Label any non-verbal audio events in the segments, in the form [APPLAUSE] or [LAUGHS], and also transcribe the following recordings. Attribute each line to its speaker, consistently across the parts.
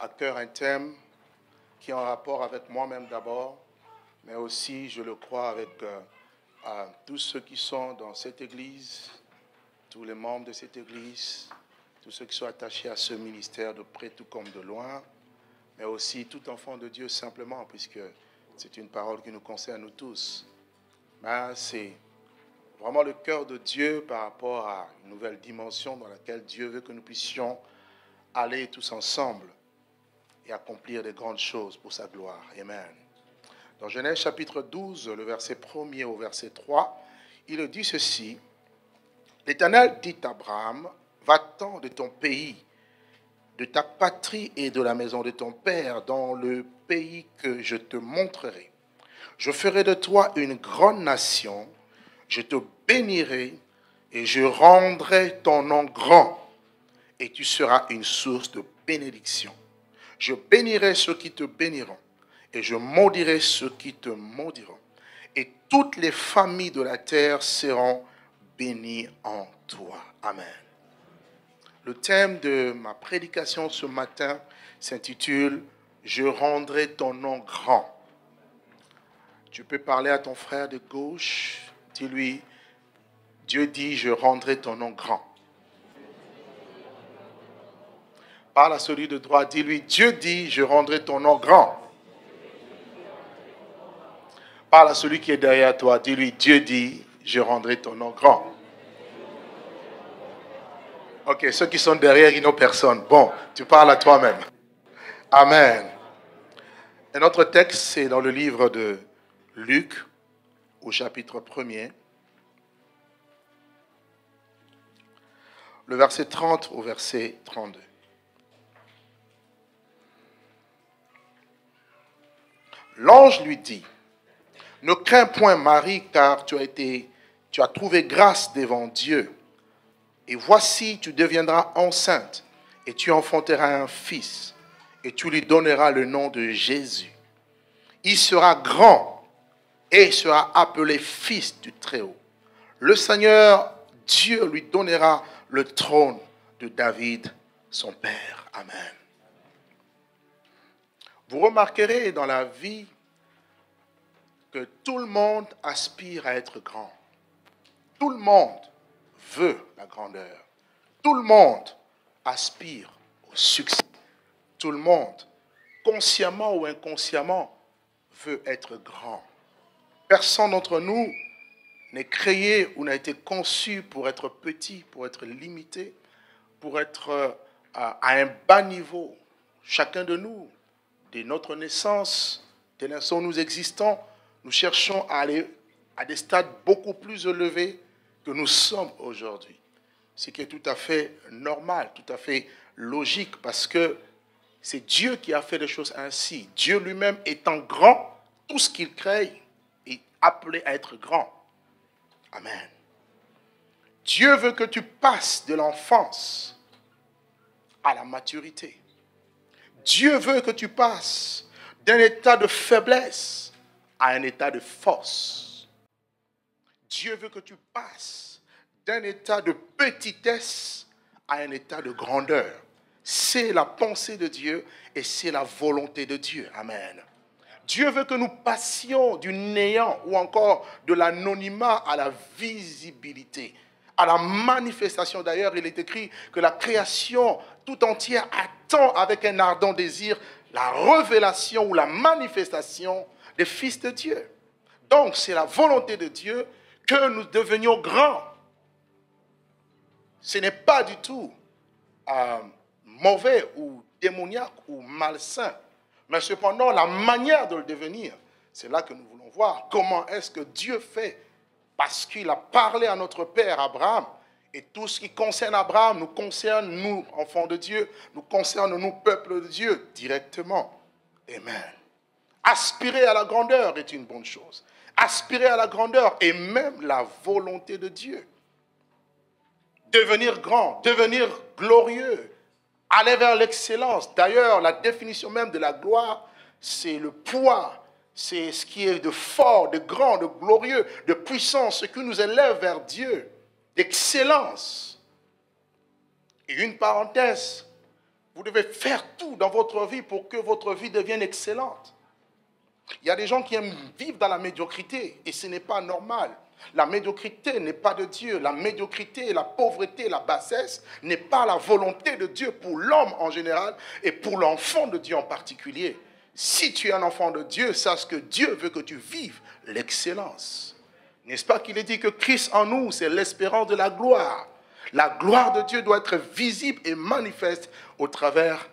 Speaker 1: un thème qui est en rapport avec moi-même d'abord, mais aussi, je le crois, avec euh, tous ceux qui sont dans cette Église, tous les membres de cette Église, tous ceux qui sont attachés à ce ministère de près tout comme de loin, mais aussi tout enfant de Dieu simplement, puisque c'est une parole qui nous concerne nous tous. C'est vraiment le cœur de Dieu par rapport à une nouvelle dimension dans laquelle Dieu veut que nous puissions aller tous ensemble accomplir de grandes choses pour sa gloire. Amen. Dans Genèse chapitre 12, le verset 1er au verset 3, il dit ceci. L'Éternel dit à Abraham, va-t'en de ton pays, de ta patrie et de la maison de ton père, dans le pays que je te montrerai. Je ferai de toi une grande nation, je te bénirai et je rendrai ton nom grand, et tu seras une source de bénédiction. Je bénirai ceux qui te béniront, et je maudirai ceux qui te maudiront. Et toutes les familles de la terre seront bénies en toi. Amen. Le thème de ma prédication ce matin s'intitule Je rendrai ton nom grand. Tu peux parler à ton frère de gauche, dis-lui, Dieu dit, je rendrai ton nom grand. Parle à celui de droite, dis-lui, Dieu dit, je rendrai ton nom grand. Parle à celui qui est derrière toi, dis-lui, Dieu dit, je rendrai ton nom grand. Ok, ceux qui sont derrière, ils n'ont personne. Bon, tu parles à toi-même. Amen. Un autre texte, c'est dans le livre de Luc, au chapitre 1er. Le verset 30 au verset 32. L'ange lui dit, ne crains point Marie, car tu as trouvé grâce devant Dieu. Et voici, tu deviendras enceinte et tu enfanteras un fils et tu lui donneras le nom de Jésus. Il sera grand et sera appelé fils du Très-Haut. Le Seigneur Dieu lui donnera le trône de David, son père. Amen. Vous remarquerez dans la vie que tout le monde aspire à être grand. Tout le monde veut la grandeur. Tout le monde aspire au succès. Tout le monde, consciemment ou inconsciemment, veut être grand. Personne d'entre nous n'est créé ou n'a été conçu pour être petit, pour être limité, pour être euh, à un bas niveau. Chacun de nous, dès notre naissance, dès l'instant où nous existons, nous cherchons à aller à des stades beaucoup plus élevés que nous sommes aujourd'hui. Ce qui est tout à fait normal, tout à fait logique, parce que c'est Dieu qui a fait les choses ainsi. Dieu lui-même étant grand, tout ce qu'il crée est appelé à être grand. Amen. Dieu veut que tu passes de l'enfance à la maturité. Dieu veut que tu passes d'un état de faiblesse à un état de force. Dieu veut que tu passes d'un état de petitesse à un état de grandeur. C'est la pensée de Dieu et c'est la volonté de Dieu. Amen. Dieu veut que nous passions du néant ou encore de l'anonymat à la visibilité, à la manifestation. D'ailleurs, il est écrit que la création tout entière attend avec un ardent désir la révélation ou la manifestation des fils de Dieu. Donc, c'est la volonté de Dieu que nous devenions grands. Ce n'est pas du tout euh, mauvais ou démoniaque ou malsain mais cependant, la manière de le devenir, c'est là que nous voulons voir comment est-ce que Dieu fait. Parce qu'il a parlé à notre Père Abraham. Et tout ce qui concerne Abraham nous concerne, nous, enfants de Dieu, nous concerne, nous, peuple de Dieu, directement. Amen. Aspirer à la grandeur est une bonne chose. Aspirer à la grandeur est même la volonté de Dieu. Devenir grand, devenir glorieux, aller vers l'excellence. D'ailleurs, la définition même de la gloire, c'est le poids, c'est ce qui est de fort, de grand, de glorieux, de puissant, ce qui nous élève vers Dieu, d'excellence. Et une parenthèse, vous devez faire tout dans votre vie pour que votre vie devienne excellente. Il y a des gens qui aiment vivre dans la médiocrité et ce n'est pas normal. La médiocrité n'est pas de Dieu. La médiocrité, la pauvreté, la bassesse n'est pas la volonté de Dieu pour l'homme en général et pour l'enfant de Dieu en particulier. Si tu es un enfant de Dieu, sache que Dieu veut que tu vives l'excellence. N'est-ce pas qu'il est dit que Christ en nous, c'est l'espérance de la gloire. La gloire de Dieu doit être visible et manifeste au travers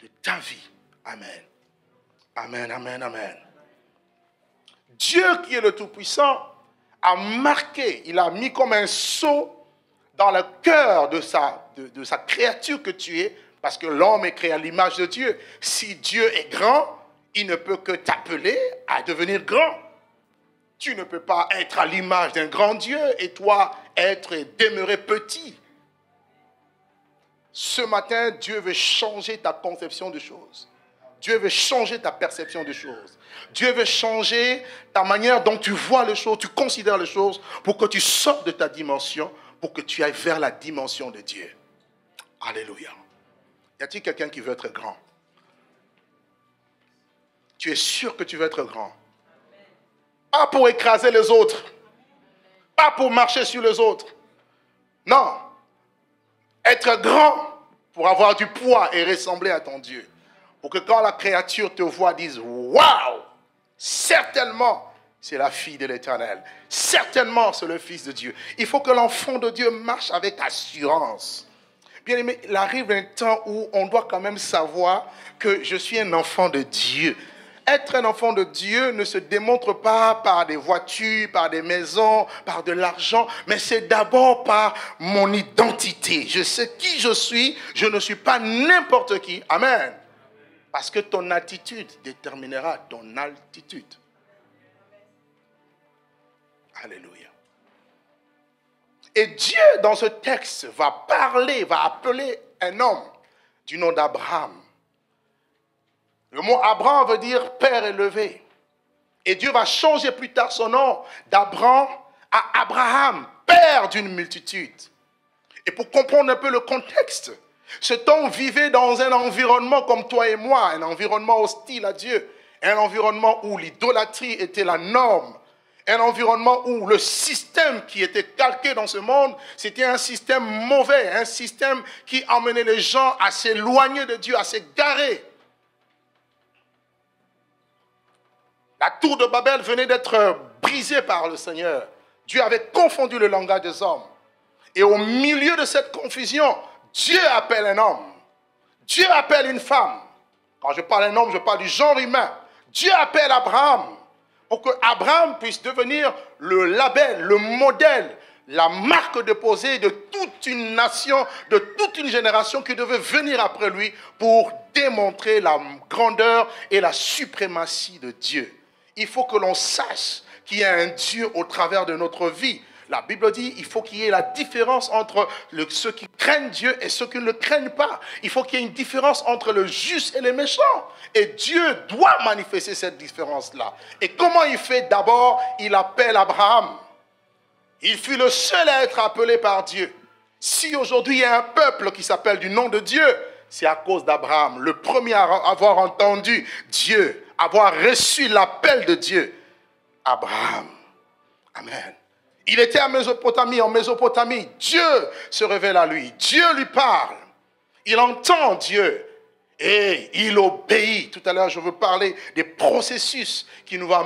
Speaker 1: de ta vie. Amen. Amen, amen, amen. Dieu qui est le Tout-Puissant a marqué, il a mis comme un sceau dans le cœur de sa, de, sa créature que tu es, parce que l'homme est créé à l'image de Dieu. Si Dieu est grand, il ne peut que t'appeler à devenir grand. Tu ne peux pas être à l'image d'un grand Dieu et toi être et demeurer petit. Ce matin, Dieu veut changer ta conception de choses. Dieu veut changer ta perception des choses. Dieu veut changer ta manière dont tu vois les choses, tu considères les choses, pour que tu sortes de ta dimension, pour que tu ailles vers la dimension de Dieu. Alléluia. Y a-t-il quelqu'un qui veut être grand? Tu es sûr que tu veux être grand? Pas pour écraser les autres, pas pour marcher sur les autres. Non. Être grand pour avoir du poids et ressembler à ton Dieu pour que quand la créature te voit, dise Waouh Certainement, c'est la fille de l'Éternel. Certainement, c'est le Fils de Dieu. Il faut que l'enfant de Dieu marche avec assurance. Bien aimé, il arrive un temps où on doit quand même savoir que je suis un enfant de Dieu. Être un enfant de Dieu ne se démontre pas par des voitures, par des maisons, par de l'argent, mais c'est d'abord par mon identité. Je sais qui je suis, je ne suis pas n'importe qui. Amen. Parce que ton attitude déterminera ton altitude. Alléluia. Et Dieu, dans ce texte, va parler, va appeler un homme du nom d'Abraham. Le mot Abraham veut dire père élevé. Et Dieu va changer plus tard son nom d'Abraham à Abraham, père d'une multitude. Et pour comprendre un peu le contexte, cet homme vivait dans un environnement comme toi et moi, un environnement hostile à Dieu, un environnement où l'idolâtrie était la norme, un environnement où le système qui était calqué dans ce monde, c'était un système mauvais, un système qui emmenait les gens à s'éloigner de Dieu, à s'égarer. La tour de Babel venait d'être brisée par le Seigneur. Dieu avait confondu le langage des hommes. Et au milieu de cette confusion, Dieu appelle un homme. Dieu appelle une femme. Quand je parle d'un homme, je parle du genre humain. Dieu appelle Abraham pour que Abraham puisse devenir le label, le modèle, la marque déposée de toute une nation, de toute une génération qui devait venir après lui pour démontrer la grandeur et la suprématie de Dieu. Il faut que l'on sache qu'il y a un Dieu au travers de notre vie. La Bible dit il faut qu'il y ait la différence entre ceux qui craignent Dieu et ceux qui ne le craignent pas. Il faut qu'il y ait une différence entre le juste et le méchant. Et Dieu doit manifester cette différence-là. Et comment il fait? D'abord, il appelle Abraham. Il fut le seul à être appelé par Dieu. Si aujourd'hui il y a un peuple qui s'appelle du nom de Dieu, c'est à cause d'Abraham, le premier à avoir entendu Dieu, avoir reçu l'appel de Dieu. Abraham. Amen. Il était à Mésopotamie. En Mésopotamie, Dieu se révèle à lui. Dieu lui parle. Il entend Dieu. Et il obéit. Tout à l'heure, je veux parler des processus qui nous va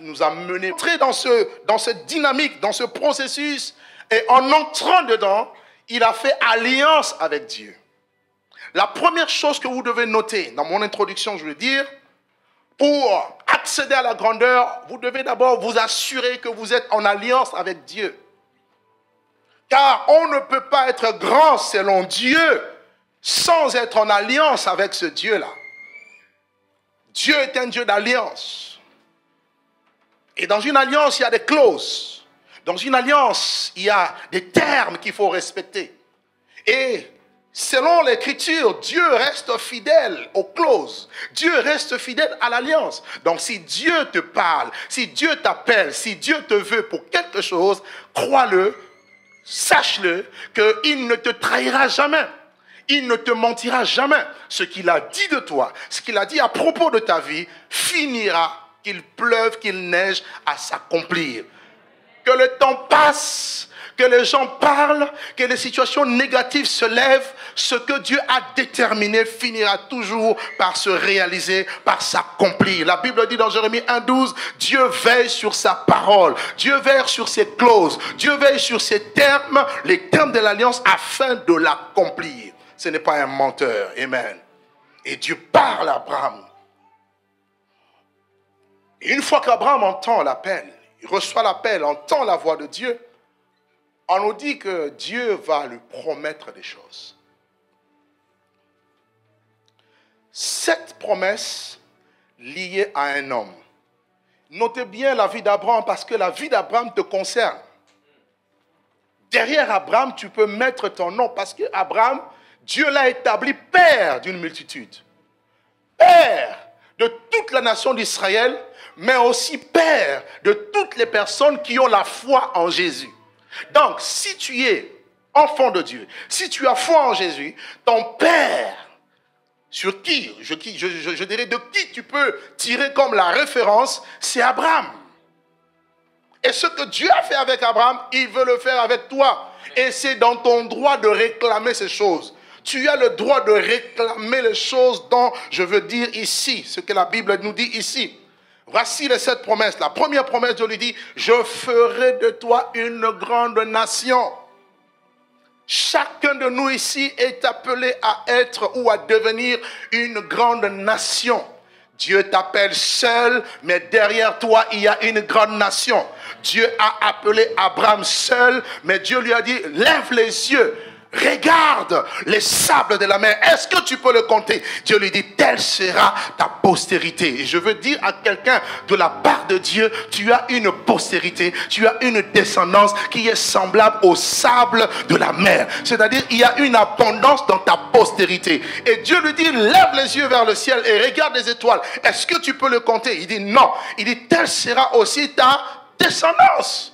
Speaker 1: nous, amener entrer dans, ce, dans cette dynamique, dans ce processus. Et en entrant dedans, il a fait alliance avec Dieu. La première chose que vous devez noter dans mon introduction, je veux dire, pour accéder à la grandeur, vous devez d'abord vous assurer que vous êtes en alliance avec Dieu. Car on ne peut pas être grand selon Dieu sans être en alliance avec ce Dieu-là. Dieu est un Dieu d'alliance. Et dans une alliance, il y a des clauses. Dans une alliance, il y a des termes qu'il faut respecter. Et Selon l'écriture, Dieu reste fidèle aux clauses. Dieu reste fidèle à l'alliance. Donc si Dieu te parle, si Dieu t'appelle, si Dieu te veut pour quelque chose, crois-le, sache-le, qu'il ne te trahira jamais. Il ne te mentira jamais. Ce qu'il a dit de toi, ce qu'il a dit à propos de ta vie, finira, qu'il pleuve, qu'il neige, à s'accomplir. Que le temps passe, que les gens parlent, que les situations négatives se lèvent, ce que Dieu a déterminé finira toujours par se réaliser, par s'accomplir. La Bible dit dans Jérémie 1.12, Dieu veille sur sa parole, Dieu veille sur ses clauses, Dieu veille sur ses termes, les termes de l'alliance afin de l'accomplir. Ce n'est pas un menteur. Amen. Et Dieu parle à Abraham. Et une fois qu'Abraham entend l'appel, il reçoit l'appel, entend la voix de Dieu, on nous dit que Dieu va lui promettre des choses. Cette promesse liée à un homme. Notez bien la vie d'Abraham parce que la vie d'Abraham te concerne. Derrière Abraham, tu peux mettre ton nom parce que Abraham, Dieu l'a établi père d'une multitude. Père de toute la nation d'Israël, mais aussi père de toutes les personnes qui ont la foi en Jésus. Donc, si tu es enfant de Dieu, si tu as foi en Jésus, ton Père, sur qui je, dirais de qui tu peux tirer comme la référence, c'est Abraham. Et ce que Dieu a fait avec Abraham, il veut le faire avec toi. Et c'est dans ton droit de réclamer ces choses. Tu as le droit de réclamer les choses dont je veux dire ici, ce que la Bible nous dit ici. Voici les sept promesses. La première promesse, Dieu lui dit, je ferai de toi une grande nation. Chacun de nous ici est appelé à être ou à devenir une grande nation. Dieu t'appelle seul, mais derrière toi, il y a une grande nation. Dieu a appelé Abraham seul, mais Dieu lui a dit, lève les yeux, Regarde les sables de la mer. Est-ce que tu peux le compter? Dieu lui dit, telle sera ta postérité. Et je veux dire à quelqu'un de la part de Dieu, tu as une postérité, tu as une descendance qui est semblable aux sables de la mer. C'est-à-dire, il y a une abondance dans ta postérité. Et Dieu lui dit, lève les yeux vers le ciel et regarde les étoiles. Est-ce que tu peux le compter? Il dit, non. Il dit, telle sera aussi ta descendance.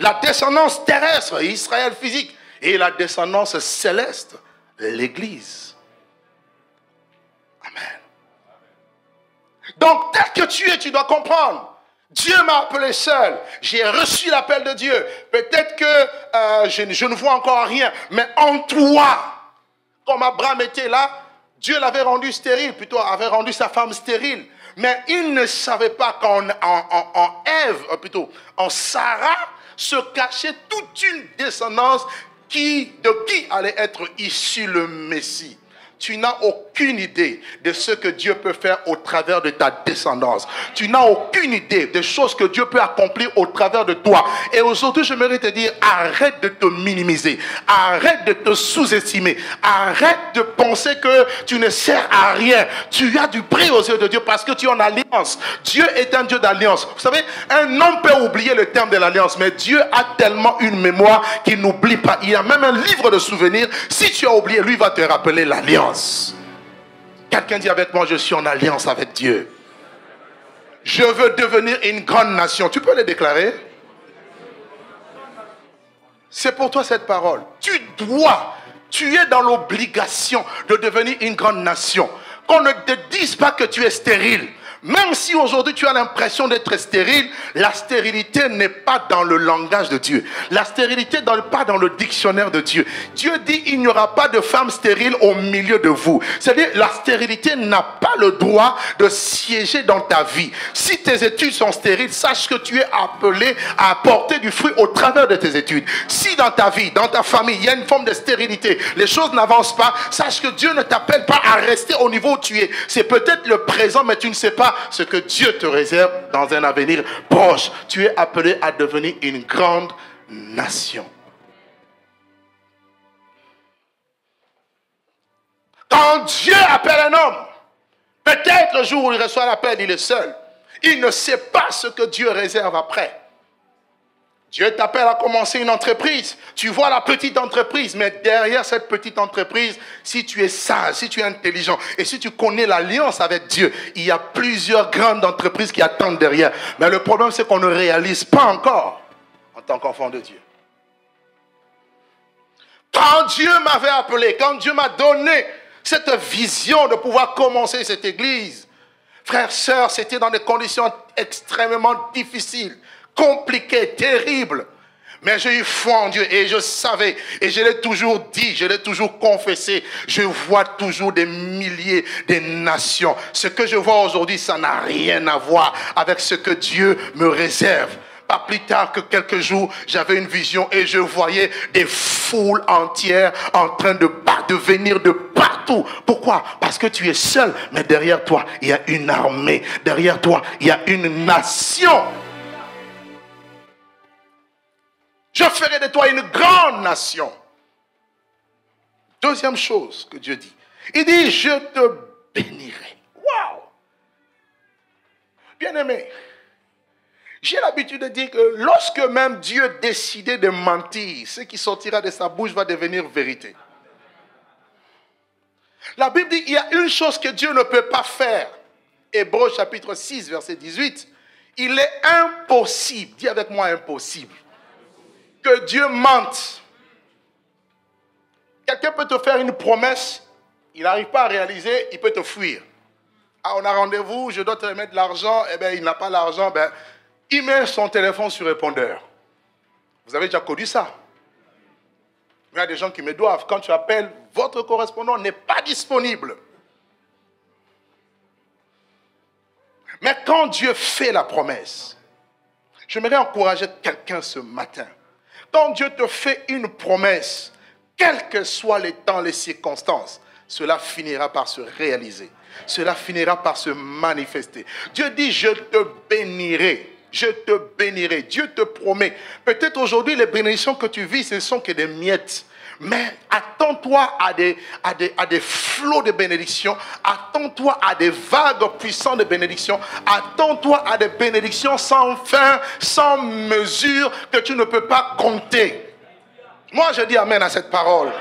Speaker 1: La descendance terrestre, Israël physique et la descendance céleste, l'Église. Amen. Donc, tel que tu es, tu dois comprendre. Dieu m'a appelé seul. J'ai reçu l'appel de Dieu. Peut-être que euh, je, ne vois encore rien, mais en toi, comme Abraham était là, Dieu l'avait rendu stérile, plutôt avait rendu sa femme stérile. Mais il ne savait pas qu'en en, en, Ève, euh, plutôt en Sarah, se cachait toute une descendance qui, de qui allait être issu le Messie? Tu n'as aucune idée de ce que Dieu peut faire au travers de ta descendance. Tu n'as aucune idée des choses que Dieu peut accomplir au travers de toi. Et aujourd'hui, je j'aimerais te dire, arrête de te minimiser. Arrête de te sous-estimer. Arrête de penser que tu ne sers à rien. Tu as du prix aux yeux de Dieu parce que tu es en alliance. Dieu est un Dieu d'alliance. Vous savez, un homme peut oublier le terme de l'alliance, mais Dieu a tellement une mémoire qu'il n'oublie pas. Il y a même un livre de souvenirs. Si tu as oublié, lui va te rappeler l'alliance. Quelqu'un dit avec moi, je suis en alliance avec Dieu. Je veux devenir une grande nation. Tu peux le déclarer? C'est pour toi cette parole. Tu dois, tu es dans l'obligation de devenir une grande nation. Qu'on ne te dise pas que tu es stérile. Même si aujourd'hui tu as l'impression d'être stérile, la stérilité n'est pas dans le langage de Dieu. La stérilité n'est pas dans le dictionnaire de Dieu. Dieu dit il n'y aura pas de femme stérile au milieu de vous. C'est-à-dire la stérilité n'a pas le droit de siéger dans ta vie. Si tes études sont stériles, sache que tu es appelé à apporter du fruit au travers de tes études. Si dans ta vie, dans ta famille, il y a une forme de stérilité, les choses n'avancent pas, sache que Dieu ne t'appelle pas à rester au niveau où tu es. C'est peut-être le présent, mais tu ne sais pas ce que Dieu te réserve dans un avenir proche. Tu es appelé à devenir une grande nation. Quand Dieu appelle un homme, peut-être le jour où il reçoit l'appel, il est seul. Il ne sait pas ce que Dieu réserve après. Dieu t'appelle à commencer une entreprise. Tu vois la petite entreprise, mais derrière cette petite entreprise, si tu es sage, si tu es intelligent et si tu connais l'alliance avec Dieu, il y a plusieurs grandes entreprises qui attendent derrière. Mais le problème, c'est qu'on ne réalise pas encore en tant qu'enfant de Dieu. Quand Dieu m'avait appelé, quand Dieu m'a donné cette vision de pouvoir commencer cette église, frères, sœurs, c'était dans des conditions extrêmement difficiles, compliquées, terribles. Mais j'ai eu foi en Dieu et je savais, et je l'ai toujours dit, je l'ai toujours confessé, je vois toujours des milliers de nations. Ce que je vois aujourd'hui, ça n'a rien à voir avec ce que Dieu me réserve. Pas plus tard que quelques jours, j'avais une vision et je voyais des foules entières en train de, de venir de partout. Pourquoi? Parce que tu es seul, mais derrière toi, il y a une armée. Derrière toi, il y a une nation. Je ferai de toi une grande nation. Deuxième chose que Dieu dit. Il dit, je te bénirai. Waouh Bien-aimé, j'ai l'habitude de dire que lorsque même Dieu décidait de mentir, ce qui sortira de sa bouche va devenir vérité. La Bible dit qu'il y a une chose que Dieu ne peut pas faire. Hébreu chapitre 6, verset 18. Il est impossible, dis avec moi impossible, que Dieu mente. Quelqu'un peut te faire une promesse, il n'arrive pas à réaliser, il peut te fuir. Ah, on a rendez-vous, je dois te remettre de l'argent, eh bien, il n'a pas l'argent, ben, il met son téléphone sur répondeur. Vous avez déjà connu ça? Il y a des gens qui me doivent. Quand tu appelles, votre correspondant n'est pas disponible. Mais quand Dieu fait la promesse, j'aimerais encourager quelqu'un ce matin. Quand Dieu te fait une promesse, quels que soient les temps, les circonstances, cela finira par se réaliser. Cela finira par se manifester. Dieu dit, je te bénirai je te bénirai. Dieu te promet. Peut-être aujourd'hui, les bénédictions que tu vis, ce ne sont que des miettes. Mais attends-toi à des, flots de bénédictions. Attends-toi à des vagues puissantes de bénédictions. Attends-toi à des bénédictions sans fin, sans mesure, que tu ne peux pas compter. Moi, je dis Amen à cette parole.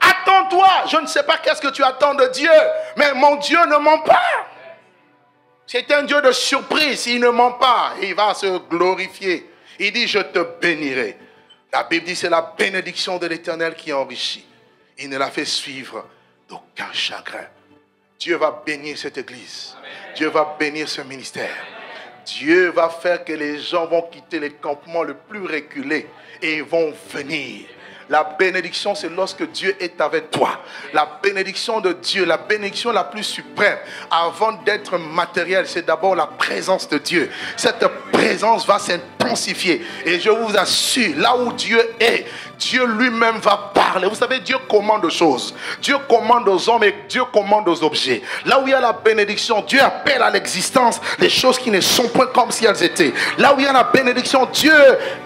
Speaker 1: Attends-toi. Je ne sais pas qu'est-ce que tu attends de Dieu. Mais mon Dieu ne ment pas. C'est un Dieu de surprise. Il ne ment pas. Il va se glorifier. Il dit, je te bénirai. La Bible dit, c'est la bénédiction de l'Éternel qui enrichit. Il ne la fait suivre d'aucun chagrin. Dieu va bénir cette église. Dieu va bénir ce ministère. Dieu va faire que les gens vont quitter les campements le plus reculés et vont venir la bénédiction, c'est lorsque Dieu est avec toi. La bénédiction de Dieu, la bénédiction la plus suprême, avant d'être matérielle, c'est d'abord la présence de Dieu. Cette présence va s'intensifier. Et je vous assure, là où Dieu est, Dieu lui-même va parler. Vous savez, Dieu commande aux choses. Dieu commande aux hommes et Dieu commande aux objets. Là où il y a la bénédiction, Dieu appelle à l'existence les choses qui ne sont pas comme si elles étaient. Là où il y a la bénédiction, Dieu,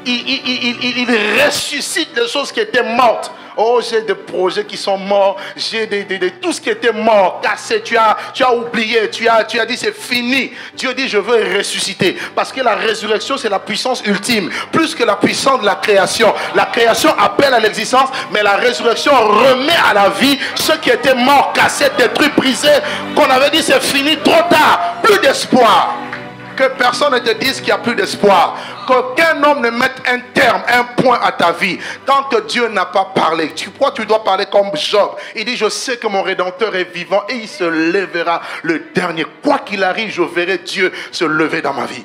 Speaker 1: il, ressuscite les choses qui étaient mortes. Oh, j'ai des projets qui sont morts. J'ai des, tout ce qui était mort, cassé. Tu as, tu as oublié. Tu as, tu as dit c'est fini. Dieu dit je veux ressusciter. Parce que la résurrection, c'est la puissance ultime. Plus que la puissance de la création. La création appelle à l'existence, mais la résurrection remet à la vie ceux qui étaient morts, cassés, détruits, brisés. Qu'on avait dit c'est fini trop tard. Plus d'espoir que personne ne te dise qu'il n'y a plus d'espoir. Qu'aucun homme ne mette un terme, un point à ta vie. Tant que Dieu n'a pas parlé, tu crois tu dois parler comme Job. Il dit, je sais que mon Rédempteur est vivant et il se lèvera le dernier. Quoi qu'il arrive, je verrai Dieu se lever dans ma vie.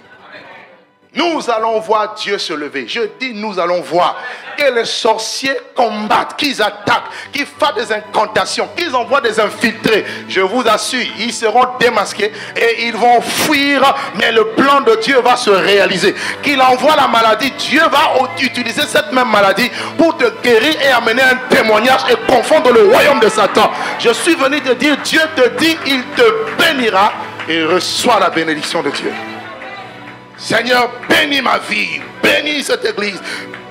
Speaker 1: Nous allons voir Dieu se lever. Je dis nous allons voir que les sorciers combattent, qu'ils attaquent, qu'ils fassent des incantations, qu'ils envoient des infiltrés. Je vous assure, ils seront démasqués et ils vont fuir, mais le plan de Dieu va se réaliser. Qu'il envoie la maladie, Dieu va utiliser cette même maladie pour te guérir et amener un témoignage et confondre le royaume de Satan. Je suis venu te dire, Dieu te dit, il te bénira et reçoit la bénédiction de Dieu. Seigneur, bénis ma vie, bénis cette église,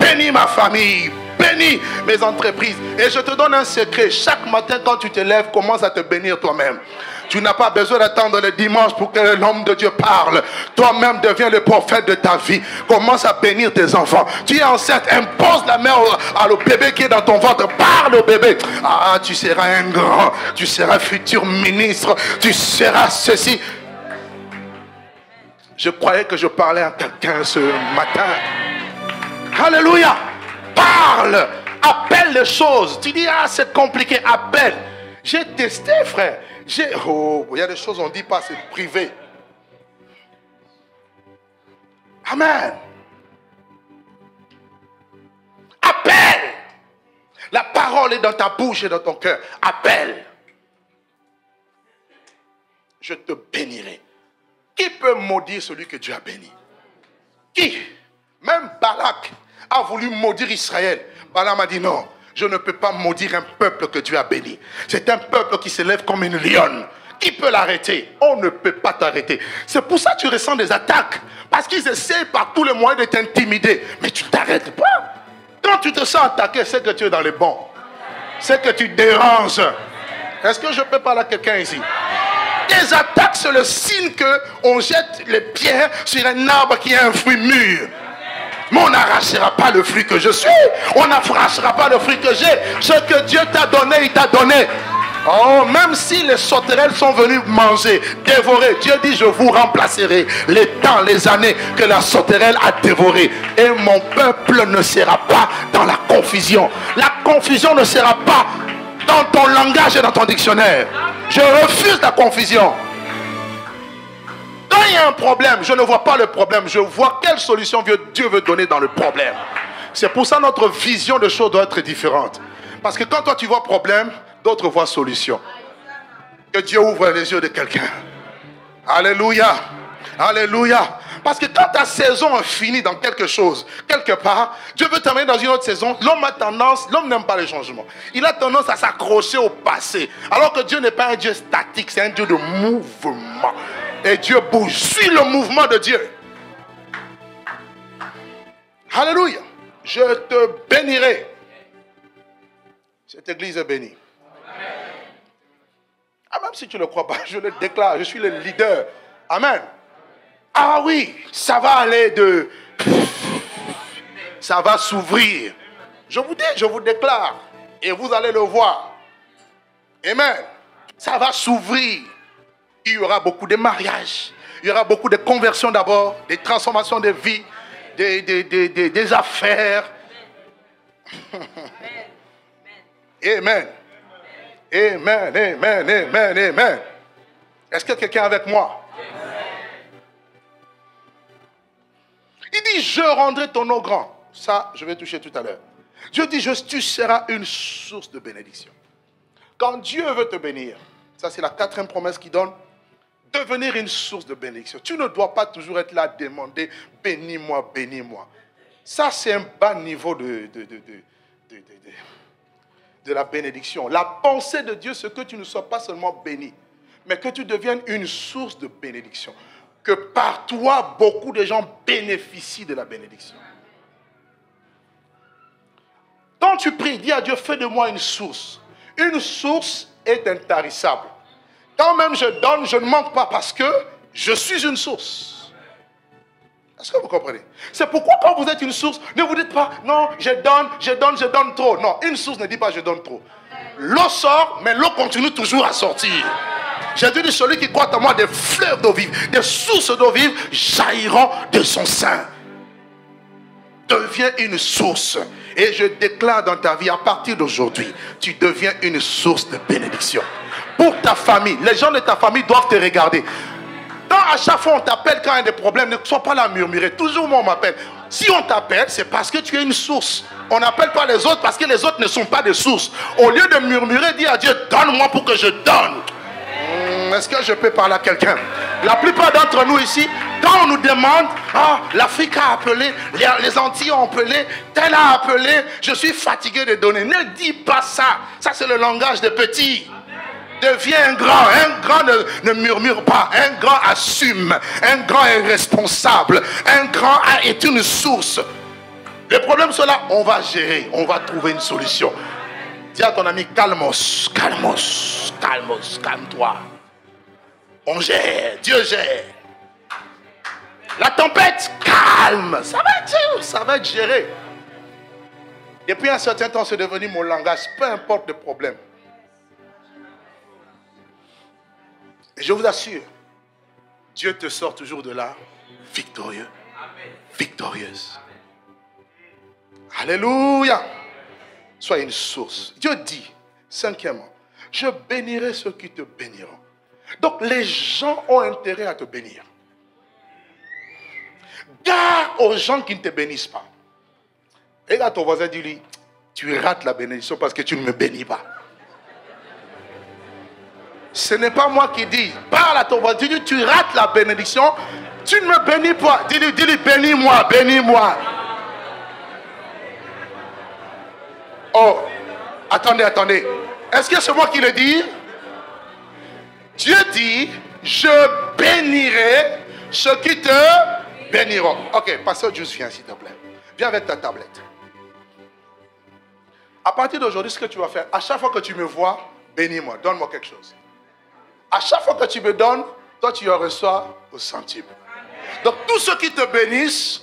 Speaker 1: bénis ma famille, bénis mes entreprises. Et je te donne un secret. Chaque matin, quand tu te lèves, commence à te bénir toi-même. Tu n'as pas besoin d'attendre le dimanche pour que l'homme de Dieu parle. Toi-même deviens le prophète de ta vie. Commence à bénir tes enfants. Tu es enceinte, impose la main à le bébé qui est dans ton ventre. Parle au bébé. Ah, tu seras un grand, tu seras futur ministre, tu seras ceci. Je croyais que je parlais à quelqu'un ce matin. Alléluia. Parle Appelle les choses. Tu dis, ah, c'est compliqué. Appelle. J'ai testé, frère. J'ai. Oh, il y a des choses, on ne dit pas, c'est privé. Amen. Appelle. La parole est dans ta bouche et dans ton cœur. Appelle. Je te bénirai. Qui peut maudire celui que Dieu a béni? Qui? Même Balak a voulu maudire Israël. Balaam a dit non, je ne peux pas maudire un peuple que Dieu a béni. C'est un peuple qui s'élève comme une lionne. Qui peut l'arrêter? On ne peut pas t'arrêter. C'est pour ça que tu ressens des attaques. Parce qu'ils essaient par tous les moyens de t'intimider. Mais tu t'arrêtes pas. Quand tu te sens attaqué, c'est que tu es dans les bons. C'est que tu déranges. Est-ce que je peux parler à quelqu'un ici? Les attaques, c'est le signe qu'on jette les pierres sur un arbre qui a un fruit mûr. Mais on n'arrachera pas le fruit que je suis. On n'arrachera pas le fruit que j'ai. Ce que Dieu t'a donné, il t'a donné. Oh, même si les sauterelles sont venues manger, dévorer, Dieu dit, je vous remplacerai les temps, les années que la sauterelle a dévoré. Et mon peuple ne sera pas dans la confusion. La confusion ne sera pas dans ton langage et dans ton dictionnaire. Je refuse la confusion. Quand il y a un problème, je ne vois pas le problème. Je vois quelle solution Dieu veut donner dans le problème. C'est pour ça que notre vision de choses doit être différente. Parce que quand toi tu vois problème, d'autres voient solution. Que Dieu ouvre les yeux de quelqu'un. Alléluia. Alléluia. Parce que quand ta saison est finie dans quelque chose, quelque part, Dieu veut t'amener dans une autre saison. L'homme a tendance, l'homme n'aime pas les changements. Il a tendance à s'accrocher au passé. Alors que Dieu n'est pas un Dieu statique, c'est un Dieu de mouvement. Et Dieu bouge. Suis le mouvement de Dieu. Alléluia. Je te bénirai. Cette église est bénie. Ah, même si tu ne le crois pas, je le déclare, je suis le leader. Amen. Ah oui, ça va aller de... Ça va s'ouvrir. Je vous dis, je vous déclare. Et vous allez le voir. Amen. Ça va s'ouvrir. Il y aura beaucoup de mariages. Il y aura beaucoup de conversions d'abord, des transformations de vie, des, des affaires. [LAUGHS] Amen. Amen, amen, amen, amen. Est-ce que quelqu'un avec moi? Il dit, je rendrai ton nom grand. Ça, je vais toucher tout à l'heure. Dieu dit, je, tu seras une source de bénédiction. Quand Dieu veut te bénir, ça c'est la quatrième promesse qu'il donne, devenir une source de bénédiction. Tu ne dois pas toujours être là à demander, bénis-moi, bénis-moi. Ça c'est un bas niveau de, de, de, de, la bénédiction. La pensée de Dieu, c'est que tu ne sois pas seulement béni, mais que tu deviennes une source de bénédiction que par toi, beaucoup de gens bénéficient de la bénédiction. Quand tu pries, dis à Dieu, fais de moi une source. Une source est intarissable. Quand même je donne, je ne manque pas parce que je suis une source. Est-ce que vous comprenez? C'est pourquoi quand vous êtes une source, ne vous dites pas, non, je donne, je donne, je donne trop. Non, une source ne dit pas je donne trop. L'eau sort, mais l'eau continue toujours à sortir. Jésus dit, celui qui croit en moi, des fleurs d'eau vive, des sources d'eau vive jailliront de son sein. Deviens une source. Et je déclare dans ta vie, à partir d'aujourd'hui, tu deviens une source de bénédiction. Pour ta famille, les gens de ta famille doivent te regarder. Quand à chaque fois on t'appelle quand il y a des problèmes, ne sois pas là à murmurer. Toujours moi on m'appelle. Si on t'appelle, c'est parce que tu es une source. On n'appelle pas les autres parce que les autres ne sont pas des sources. Au lieu de murmurer, dis à Dieu, donne-moi pour que je donne. Est-ce que je peux parler à quelqu'un? La plupart d'entre nous ici, quand on nous demande, ah, l'Afrique a appelé, les, Antilles ont appelé, tel a appelé, je suis fatigué de donner. Ne dis pas ça. Ça, c'est le langage des petits. Deviens un grand. Un grand ne, murmure pas. Un grand assume. Un grand est responsable. Un grand est une source. Le problème, c'est là, on va gérer. On va trouver une solution. Dis à ton ami, calmos, calmos, calmos, calme-toi. On gère, Dieu gère. La tempête, calme. Ça va être, ça va être géré. Depuis un certain temps, c'est devenu mon langage, peu importe le problème. Et je vous assure, Dieu te sort toujours de là victorieux, victorieuse. Alléluia. soit une source. Dieu dit, cinquièmement, je bénirai ceux qui te béniront. Donc les gens ont intérêt à te bénir. Garde aux gens qui ne te bénissent pas. Et là, ton voisin, dit-lui, tu rates la bénédiction parce que tu ne me bénis pas. Ce n'est pas moi qui dis. Parle à ton voisin, dis-lui, tu rates la bénédiction, tu ne me bénis pas. Dis-lui, dis-lui, bénis-moi, bénis-moi. Oh, attendez, attendez. Est-ce que c'est moi qui le dis? Dieu dit, je bénirai ceux qui te béniront. Ok, pasteur juste viens s'il te plaît. Viens avec ta tablette. À partir d'aujourd'hui, ce que tu vas faire, à chaque fois que tu me vois, bénis-moi, donne-moi quelque chose. À chaque fois que tu me donnes, toi tu en reçois au centime. Donc tous ceux qui te bénissent,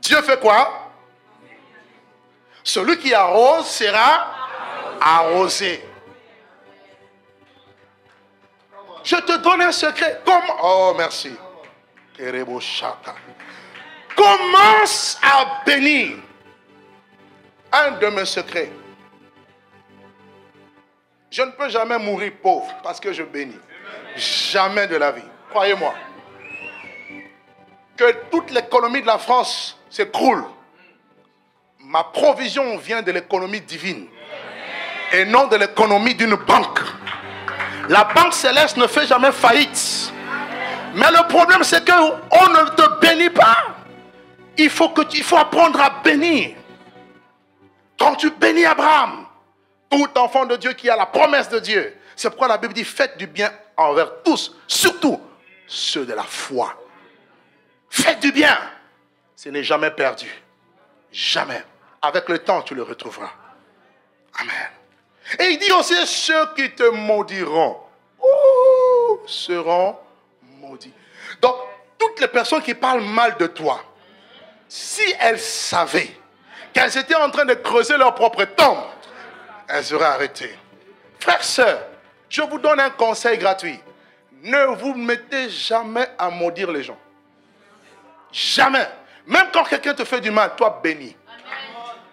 Speaker 1: Dieu fait quoi? Celui qui arrose sera arrosé. Je te donne un secret. Comment Oh, merci. Commence à bénir. Un de mes secrets. Je ne peux jamais mourir pauvre parce que je bénis. Jamais de la vie. Croyez-moi. Que toute l'économie de la France s'écroule. Ma provision vient de l'économie divine et non de l'économie d'une banque. La banque céleste ne fait jamais faillite. Mais le problème, c'est qu'on ne te bénit pas. Il faut, apprendre à bénir. Quand tu bénis Abraham, tout enfant de Dieu qui a la promesse de Dieu, c'est pourquoi la Bible dit faites du bien envers tous, surtout ceux de la foi. Faites du bien. Ce n'est jamais perdu. Jamais. Avec le temps, tu le retrouveras. Amen. Et il dit aussi, ceux qui te maudiront seront maudits. Donc, toutes les personnes qui parlent mal de toi, si elles savaient qu'elles étaient en train de creuser leur propre tombe, elles seraient arrêtées. Frères, sœurs, je vous donne un conseil gratuit. Ne vous mettez jamais à maudire les gens. Jamais. Même quand quelqu'un te fait du mal, toi bénis.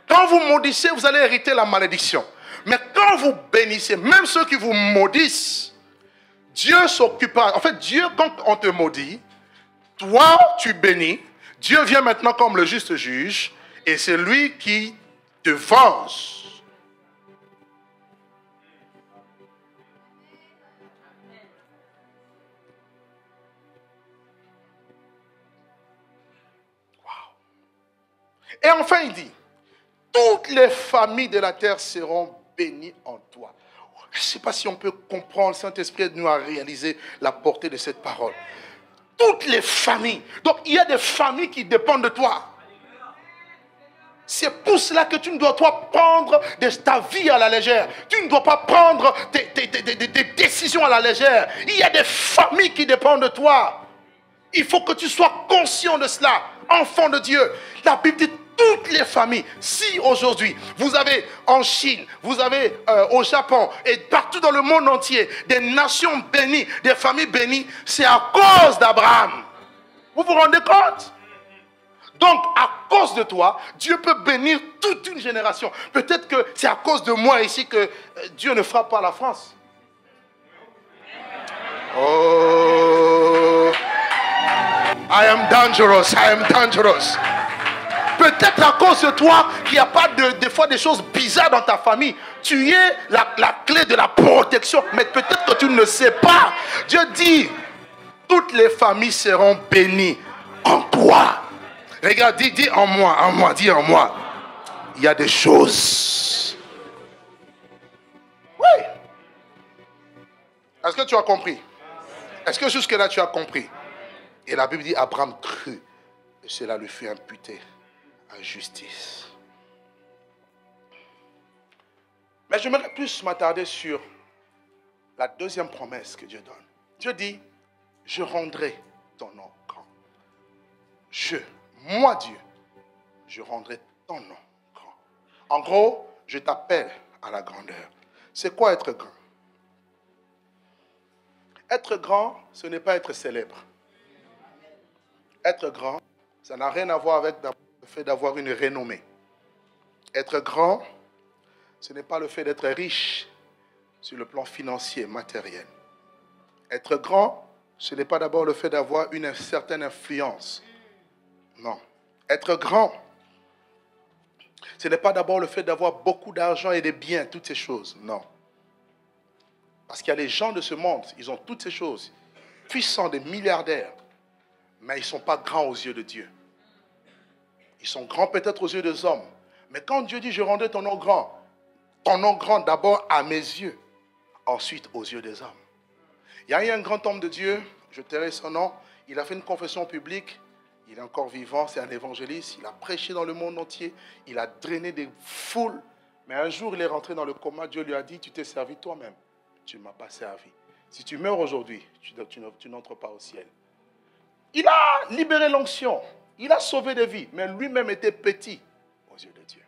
Speaker 1: Quand vous maudissez, vous allez hériter la malédiction. Mais quand vous bénissez, même ceux qui vous maudissent, Dieu s'occupera. En fait, Dieu, quand on te maudit, toi, tu bénis. Dieu vient maintenant comme le juste juge et c'est lui qui te venge. Et enfin, il dit, toutes les familles de la terre seront béni en toi. Je ne sais pas si on peut comprendre, Saint-Esprit nous a réalisé la portée de cette parole. Toutes les familles. Donc il y a des familles qui dépendent de toi. C'est pour cela que tu ne dois pas prendre de ta vie à la légère. Tu ne dois pas prendre des, décisions à la légère. Il y a des familles qui dépendent de toi. Il faut que tu sois conscient de cela, enfant de Dieu. La Bible dit toutes les familles. Si aujourd'hui, vous avez en Chine, vous avez euh, au Japon et partout dans le monde entier des nations bénies, des familles bénies, c'est à cause d'Abraham. Vous vous rendez compte? Donc, à cause de toi, Dieu peut bénir toute une génération. Peut-être que c'est à cause de moi ici que euh, Dieu ne frappe pas la France. Oh, I am dangerous, I am dangerous. Peut-être à cause de toi qu'il n'y a pas de, des fois des choses bizarres dans ta famille. Tu es la, clé de la protection, mais peut-être que tu ne sais pas. Dieu dit, toutes les familles seront bénies en toi. Regarde, dis, dis en moi, en moi, dis en moi. Il y a des choses. Oui. Est-ce que tu as compris? Est-ce que jusque-là tu as compris? Et la Bible dit Abraham crut et cela lui fut imputé à justice. Mais j'aimerais plus m'attarder sur la deuxième promesse que Dieu donne. Dieu dit, je rendrai ton nom grand. Je, moi Dieu, je rendrai ton nom grand. En gros, je t'appelle à la grandeur. C'est quoi être grand? Être grand, ce n'est pas être célèbre. Être grand, ça n'a rien à voir avec le fait d'avoir une renommée. Être grand, ce n'est pas le fait d'être riche sur le plan financier, matériel. Être grand, ce n'est pas d'abord le fait d'avoir une certaine influence. Non. Être grand, ce n'est pas d'abord le fait d'avoir beaucoup d'argent et des biens, toutes ces choses. Non. Parce qu'il y a les gens de ce monde, ils ont toutes ces choses, puissants, des milliardaires, mais ils ne sont pas grands aux yeux de Dieu. Ils sont grands peut-être aux yeux des hommes. Mais quand Dieu dit, je rendrai ton nom grand, ton nom grand d'abord à mes yeux, ensuite aux yeux des hommes. Il y a eu un grand homme de Dieu, je tairai son nom, il a fait une confession publique, il est encore vivant, c'est un évangéliste, il a prêché dans le monde entier, il a drainé des foules, mais un jour il est rentré dans le coma, Dieu lui a dit, tu t'es servi toi-même, tu ne m'as pas servi. Si tu meurs aujourd'hui, tu n'entres pas au ciel. Il a libéré l'onction, il a sauvé des vies, mais lui-même était petit aux yeux de Dieu.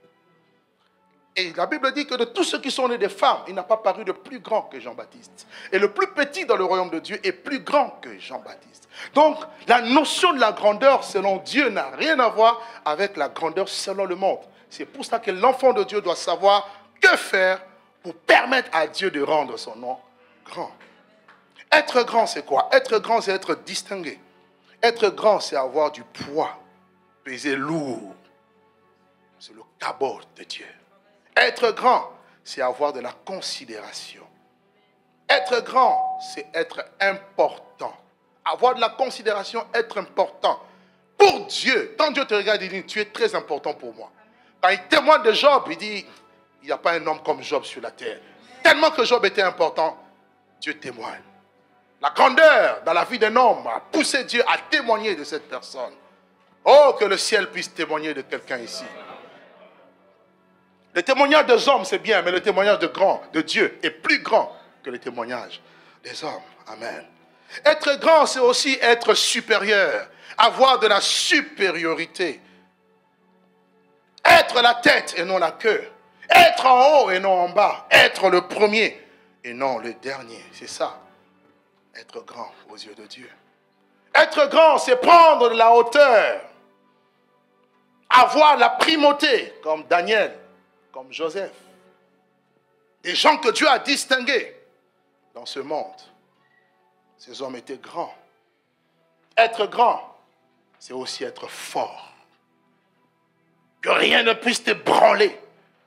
Speaker 1: Et la Bible dit que de tous ceux qui sont nés des femmes, il n'a pas paru de plus grand que Jean-Baptiste. Et le plus petit dans le royaume de Dieu est plus grand que Jean-Baptiste. Donc, la notion de la grandeur selon Dieu n'a rien à voir avec la grandeur selon le monde. C'est pour ça que l'enfant de Dieu doit savoir que faire pour permettre à Dieu de rendre son nom grand. Être grand, c'est quoi? Être grand, c'est être distingué. Être grand, c'est avoir du poids, peser lourd. C'est le cabot de Dieu. Être grand, c'est avoir de la considération. Être grand, c'est être important. Avoir de la considération, être important. Pour Dieu, quand Dieu te regarde, il dit, tu es très important pour moi. Quand il témoigne de Job, il dit, il n'y a pas un homme comme Job sur la terre. Tellement que Job était important, Dieu témoigne. La grandeur dans la vie d'un homme a poussé Dieu à témoigner de cette personne. Oh, que le ciel puisse témoigner de quelqu'un ici. Le témoignage des hommes, c'est bien, mais le témoignage de grand, de Dieu, est plus grand que le témoignage des hommes. Amen. Être grand, c'est aussi être supérieur, avoir de la supériorité. Être la tête et non la queue. Être en haut et non en bas. Être le premier et non le dernier. C'est ça. Être grand aux yeux de Dieu. Être grand, c'est prendre de la hauteur. Avoir la primauté, comme Daniel comme Joseph. Des gens que Dieu a distingués dans ce monde. Ces hommes étaient grands. Être grand, c'est aussi être fort. Que rien ne puisse te branler.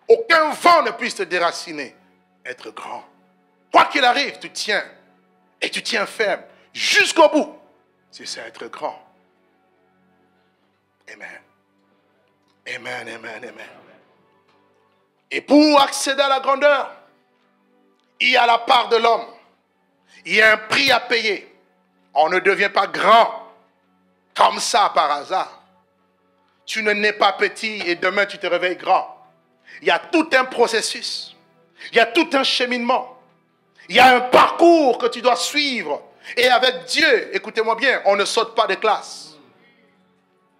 Speaker 1: Aucun vent ne puisse te déraciner. Être grand. Quoi qu'il arrive, tu tiens. Et tu tiens ferme. Jusqu'au bout. C'est ça être grand. Amen. Amen, amen, amen. Et pour accéder à la grandeur, il y a la part de l'homme. Il y a un prix à payer. On ne devient pas grand comme ça par hasard. Tu ne nais pas petit et demain tu te réveilles grand. Il y a tout un processus. Il y a tout un cheminement. Il y a un parcours que tu dois suivre. Et avec Dieu, écoutez-moi bien, on ne saute pas des classes.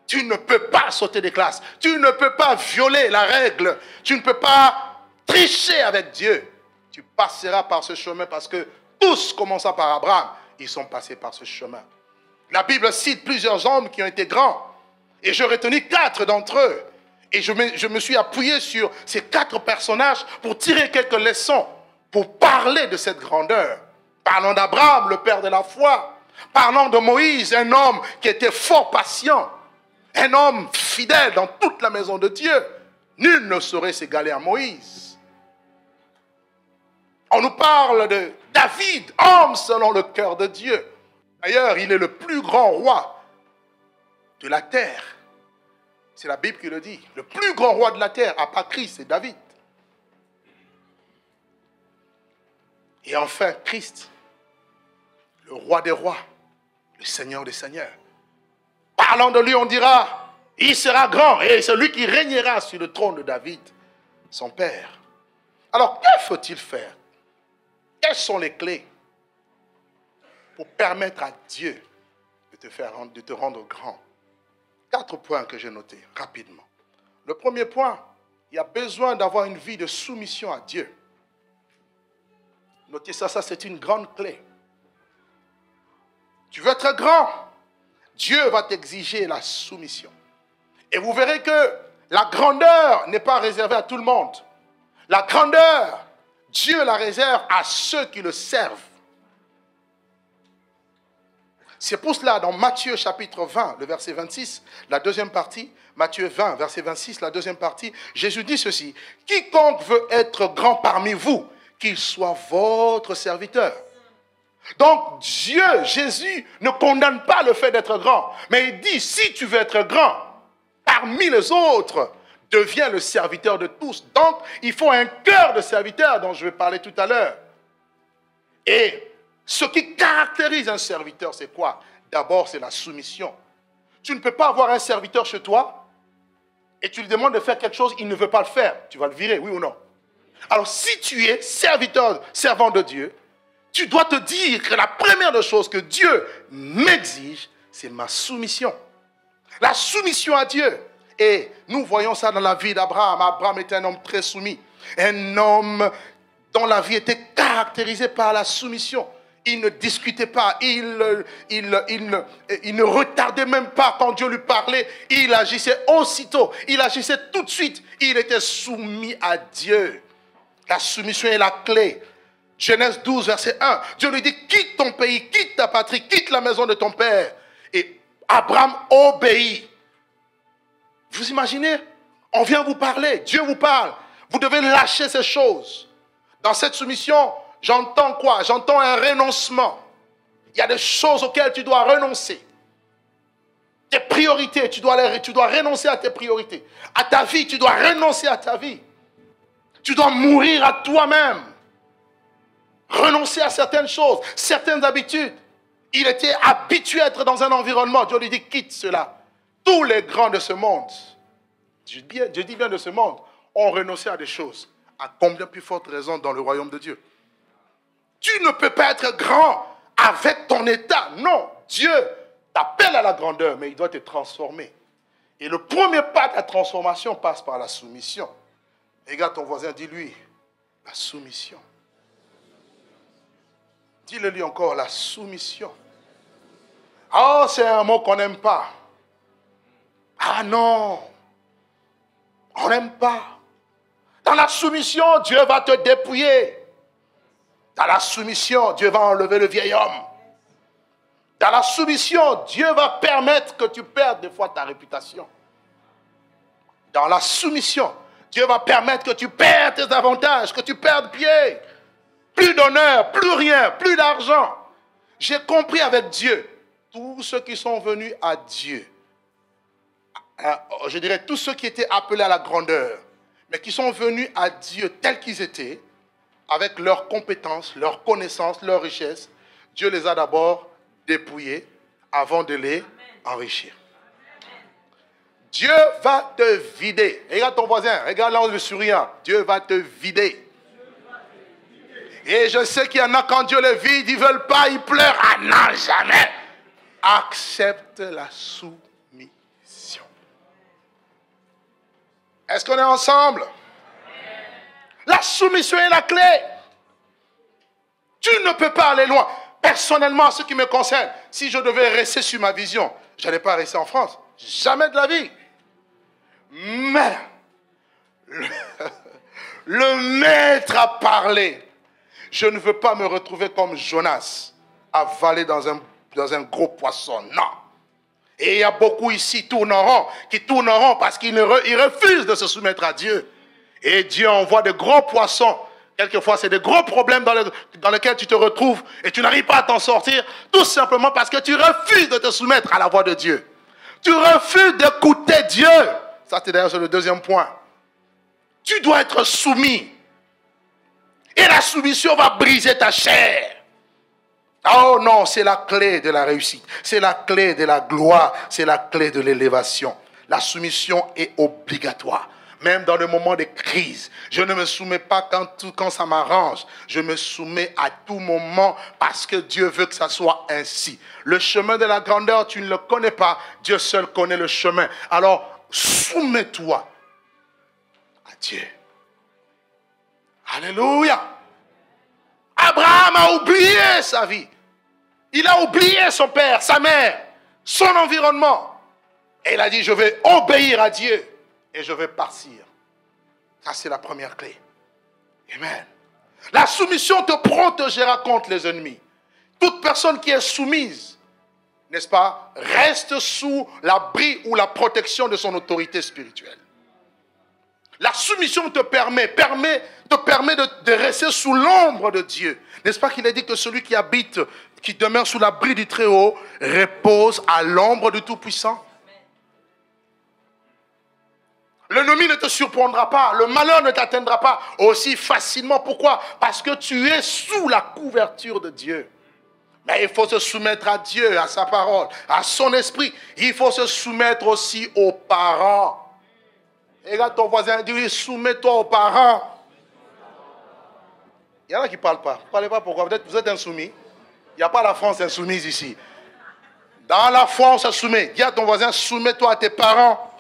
Speaker 1: Tu ne peux pas sauter des classes. Tu ne peux pas violer la règle. Tu ne peux pas tricher avec Dieu. Tu passeras par ce chemin parce que tous, commençant par Abraham, ils sont passés par ce chemin. La Bible cite plusieurs hommes qui ont été grands. Et je retenu quatre d'entre eux. Et je me, je me suis appuyé sur ces quatre personnages pour tirer quelques leçons, pour parler de cette grandeur. Parlons d'Abraham, le père de la foi. Parlons de Moïse, un homme qui était fort patient un homme fidèle dans toute la maison de Dieu. Nul ne saurait s'égaler à Moïse. On nous parle de David, homme selon le cœur de Dieu. D'ailleurs, il est le plus grand roi de la terre. C'est la Bible qui le dit. Le plus grand roi de la terre, à part Christ, c'est David. Et enfin, Christ, le roi des rois, le Seigneur des seigneurs. Parlant de lui, on dira, il sera grand et c'est lui qui régnera sur le trône de David, son père. Alors, que faut-il faire? Quelles sont les clés pour permettre à Dieu de te, faire, de te rendre grand? Quatre points que j'ai notés rapidement. Le premier point, il y a besoin d'avoir une vie de soumission à Dieu. Notez ça, ça c'est une grande clé. Tu veux être grand Dieu va t'exiger la soumission. Et vous verrez que la grandeur n'est pas réservée à tout le monde. La grandeur, Dieu la réserve à ceux qui le servent. C'est pour cela, dans Matthieu chapitre 20, le verset 26, la deuxième partie, Matthieu 20, verset 26, la deuxième partie, Jésus dit ceci, quiconque veut être grand parmi vous, qu'il soit votre serviteur. Donc Dieu, Jésus, ne condamne pas le fait d'être grand, mais il dit, si tu veux être grand parmi les autres, deviens le serviteur de tous. Donc il faut un cœur de serviteur dont je vais parler tout à l'heure. Et ce qui caractérise un serviteur, c'est quoi? D'abord, c'est la soumission. Tu ne peux pas avoir un serviteur chez toi et tu lui demandes de faire quelque chose, il ne veut pas le faire. Tu vas le virer, oui ou non? Alors, si tu es serviteur, servant de Dieu, tu dois te dire que la première des choses que Dieu m'exige, c'est ma soumission. La soumission à Dieu. Et nous voyons ça dans la vie d'Abraham. Abraham était un homme très soumis. Un homme dont la vie était caractérisée par la soumission. Il ne discutait pas, il, il, ne retardait même pas quand Dieu lui parlait. Il agissait aussitôt, il agissait tout de suite. Il était soumis à Dieu. La soumission est la clé. Genèse 12, verset 1. Dieu lui dit, quitte ton pays, quitte ta patrie, quitte la maison de ton père. Et Abraham obéit. Vous imaginez? On vient vous parler, Dieu vous parle. Vous devez lâcher ces choses. Dans cette soumission, J'entends quoi? J'entends un renoncement. Il y a des choses auxquelles tu dois renoncer. Tes priorités, tu dois, tu dois renoncer à tes priorités. À ta vie, tu dois renoncer à ta vie. Tu dois mourir à toi-même. Renoncer à certaines choses, certaines habitudes. Il était habitué à être dans un environnement. Dieu lui dit, quitte cela. Tous les grands de ce monde, je dis bien de ce monde, ont renoncé à des choses. À combien plus forte raison dans le royaume de Dieu tu ne peux pas être grand avec ton état. Non, Dieu t'appelle à la grandeur, mais il doit te transformer. Et le premier pas de la transformation passe par la soumission. Regarde ton voisin, dis-lui, la soumission. Dis-le-lui encore, la soumission. Oh, c'est un mot qu'on n'aime pas. Ah non, on n'aime pas. Dans la soumission, Dieu va te dépouiller. Dans la soumission, Dieu va enlever le vieil homme. Dans la soumission, Dieu va permettre que tu perdes des fois ta réputation. Dans la soumission, Dieu va permettre que tu perdes tes avantages, que tu perdes pied. Plus d'honneur, plus rien, plus d'argent. J'ai compris avec Dieu, tous ceux qui sont venus à Dieu, je dirais tous ceux qui étaient appelés à la grandeur, mais qui sont venus à Dieu tels qu'ils étaient, avec leurs compétences, leurs connaissances, leurs richesses, Dieu les a d'abord dépouillés avant de les enrichir. Dieu va te vider. Regarde ton voisin, regarde le souriant. Dieu va te vider. Et je sais qu'il y en a quand Dieu les vide, ils ne veulent pas, ils pleurent. Ah non, jamais. Accepte la soumission. Est-ce qu'on est ensemble? La soumission est la clé. Tu ne peux pas aller loin. Personnellement, ce qui me concerne, si je devais rester sur ma vision, je n'allais pas rester en France. Jamais de la vie. Mais le, maître a parlé. Je ne veux pas me retrouver comme Jonas, avalé dans un, gros poisson. Non. Et il y a beaucoup ici tourneront, qui tourneront parce qu'ils refusent de se soumettre à Dieu. Et Dieu envoie de gros poissons. Quelquefois, c'est des gros problèmes dans, dans lesquels tu te retrouves et tu n'arrives pas à t'en sortir, tout simplement parce que tu refuses de te soumettre à la voix de Dieu. Tu refuses d'écouter Dieu. Ça, c'est d'ailleurs le deuxième point. Tu dois être soumis. Et la soumission va briser ta chair. Oh non, c'est la clé de la réussite. C'est la clé de la gloire. C'est la clé de l'élévation. La soumission est obligatoire même dans le moment de crise. Je ne me soumets pas quand, tout, quand ça m'arrange. Je me soumets à tout moment parce que Dieu veut que ça soit ainsi. Le chemin de la grandeur, tu ne le connais pas. Dieu seul connaît le chemin. Alors, soumets-toi à Dieu. Alléluia. Abraham a oublié sa vie. Il a oublié son père, sa mère, son environnement. Et il a dit, je vais obéir à Dieu et je vais partir. Ça, c'est la première clé. Amen. La soumission te protégera contre les ennemis. Toute personne qui est soumise, n'est-ce pas, reste sous l'abri ou la protection de son autorité spirituelle. La soumission te permet, te permet de, de rester sous l'ombre de Dieu. N'est-ce pas qu'il a dit que celui qui habite, qui demeure sous l'abri du Très-Haut, repose à l'ombre du Tout-Puissant? L'ennemi ne te surprendra pas, le malheur ne t'atteindra pas aussi facilement. Pourquoi? Parce que tu es sous la couverture de Dieu. Mais il faut se soumettre à Dieu, à sa parole, à son esprit. Il faut se soumettre aussi aux parents. regarde ton voisin, dis soumets-toi aux parents. Il y en a qui ne parlent pas. Ne parlez pas pourquoi. Peut-être vous êtes insoumis. Il n'y a pas la France insoumise ici. Dans la foi, on se soumet. Dis à ton voisin, soumets-toi à tes parents.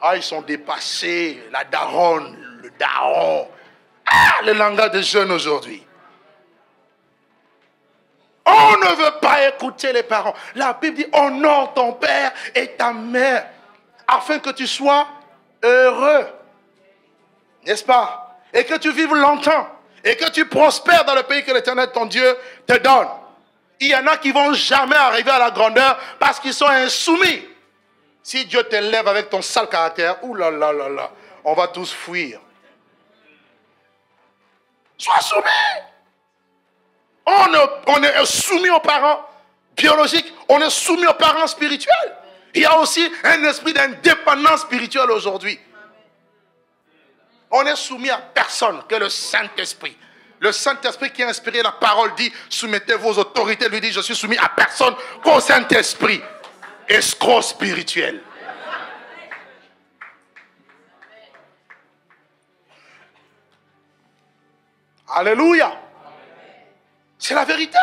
Speaker 1: Ah, ils sont dépassés. La daronne, le daron. Ah, le langage des jeunes aujourd'hui. On ne veut pas écouter les parents. La Bible dit honore ton père et ta mère afin que tu sois heureux. N'est-ce pas? Et que tu vives longtemps. Et que tu prospères dans le pays que l'Éternel, ton Dieu, te donne. Il y en a qui vont jamais arriver à la grandeur parce qu'ils sont insoumis. Si Dieu t'élève avec ton sale caractère, oulala, là là là, on va tous fuir. Sois soumis. On, est soumis aux parents biologiques, on est soumis aux parents spirituels. Il y a aussi un esprit d'indépendance spirituelle aujourd'hui. On est soumis à personne que le Saint-Esprit. Le Saint-Esprit qui a inspiré la parole dit, soumettez vos autorités, lui dit, je suis soumis à personne qu'au Saint-Esprit escroc spirituel. Alléluia. C'est la vérité.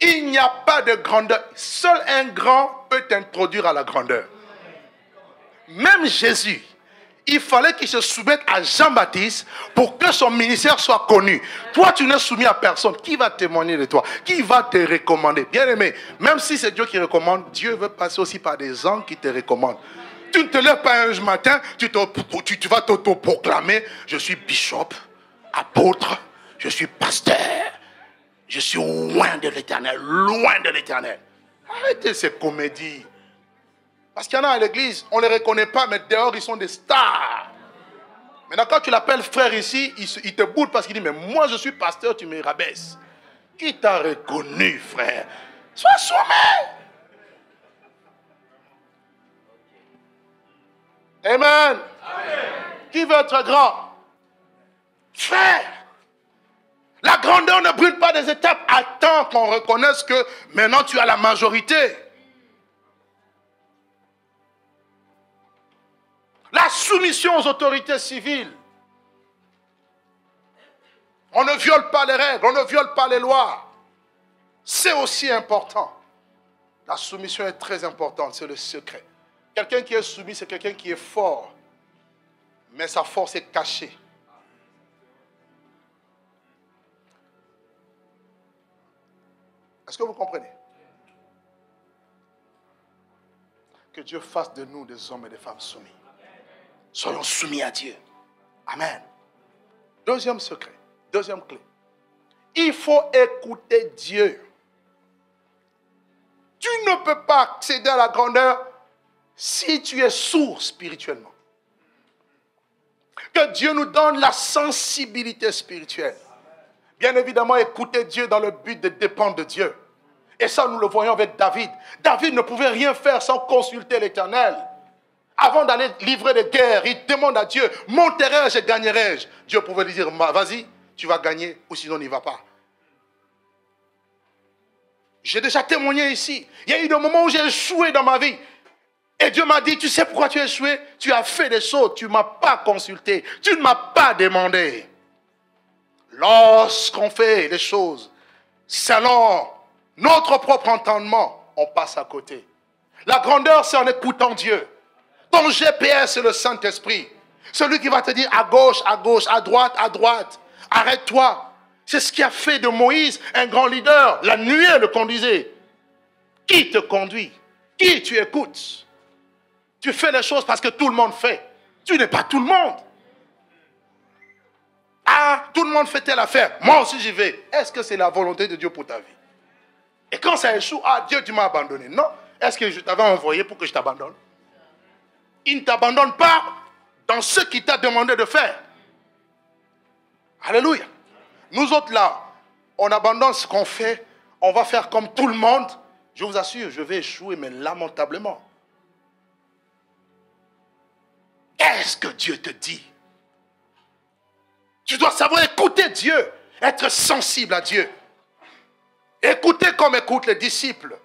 Speaker 1: Il n'y a pas de grandeur. Seul un grand peut t'introduire à la grandeur. Même Jésus, il fallait qu'il se soumette à Jean-Baptiste pour que son ministère soit connu. Toi, tu n'es soumis à personne. Qui va témoigner de toi? Qui va te recommander? Bien aimé, même si c'est Dieu qui recommande, Dieu veut passer aussi par des gens qui te recommandent. Tu ne te lèves pas un matin, tu, vas t'auto-proclamer, je suis bishop, apôtre, je suis pasteur, je suis loin de l'éternel, loin de l'éternel. Arrêtez ces comédies. Parce qu'il y en a à l'église, on ne les reconnaît pas, mais dehors, ils sont des stars. Maintenant, quand tu l'appelles frère ici, il, te boude parce qu'il dit, mais moi, je suis pasteur, tu me rabaisses. Qui t'a reconnu, frère? Sois soumis. Amen. Qui veut être grand? Frère. La grandeur ne brûle pas des étapes. Attends qu'on reconnaisse que maintenant tu as la majorité. La soumission aux autorités civiles. On ne viole pas les règles, on ne viole pas les lois. C'est aussi important. La soumission est très importante, c'est le secret. Quelqu'un qui est soumis, c'est quelqu'un qui est fort, mais sa force est cachée. Est-ce que vous comprenez? Que Dieu fasse de nous des hommes et des femmes soumis. Soyons soumis à Dieu. Amen. Deuxième secret, deuxième clé. Il faut écouter Dieu. Tu ne peux pas accéder à la grandeur si tu es sourd spirituellement. Que Dieu nous donne la sensibilité spirituelle. Bien évidemment, écouter Dieu dans le but de dépendre de Dieu. Et ça, nous le voyons avec David. David ne pouvait rien faire sans consulter l'Éternel. Avant d'aller livrer des guerres, il demande à Dieu, monterai-je et gagnerai-je? Dieu pouvait lui dire, vas-y, tu vas gagner, ou sinon n'y va pas. J'ai déjà témoigné ici. Il y a eu des moments où j'ai échoué dans ma vie. Et Dieu m'a dit, tu sais pourquoi tu as échoué? Tu as fait des choses, tu ne m'as pas consulté, tu ne m'as pas demandé. Lorsqu'on fait les choses selon notre propre entendement, on passe à côté. La grandeur, c'est en écoutant Dieu. Ton GPS, c'est le Saint-Esprit. Celui qui va te dire à gauche, à gauche, à droite, à droite. Arrête-toi. C'est ce qui a fait de Moïse un grand leader. La nuée le conduisait. Qui te conduit? Qui tu écoutes? Tu fais les choses parce que tout le monde fait. Tu n'es pas tout le monde. Ah, tout le monde fait telle affaire. Moi aussi, j'y vais. Est-ce que c'est la volonté de Dieu pour ta vie? Et quand ça échoue, ah, Dieu, tu m'as abandonné. Non. Est-ce que je t'avais envoyé pour que je t'abandonne? Il ne t'abandonne pas dans ce qu'il t'a demandé de faire. Alléluia. Nous autres là, on abandonne ce qu'on fait, on va faire comme tout le monde. Je vous assure, je vais échouer, mais lamentablement. Qu'est-ce que Dieu te dit? Tu dois savoir écouter Dieu, être sensible à Dieu. Écoutez comme écoutent les disciples.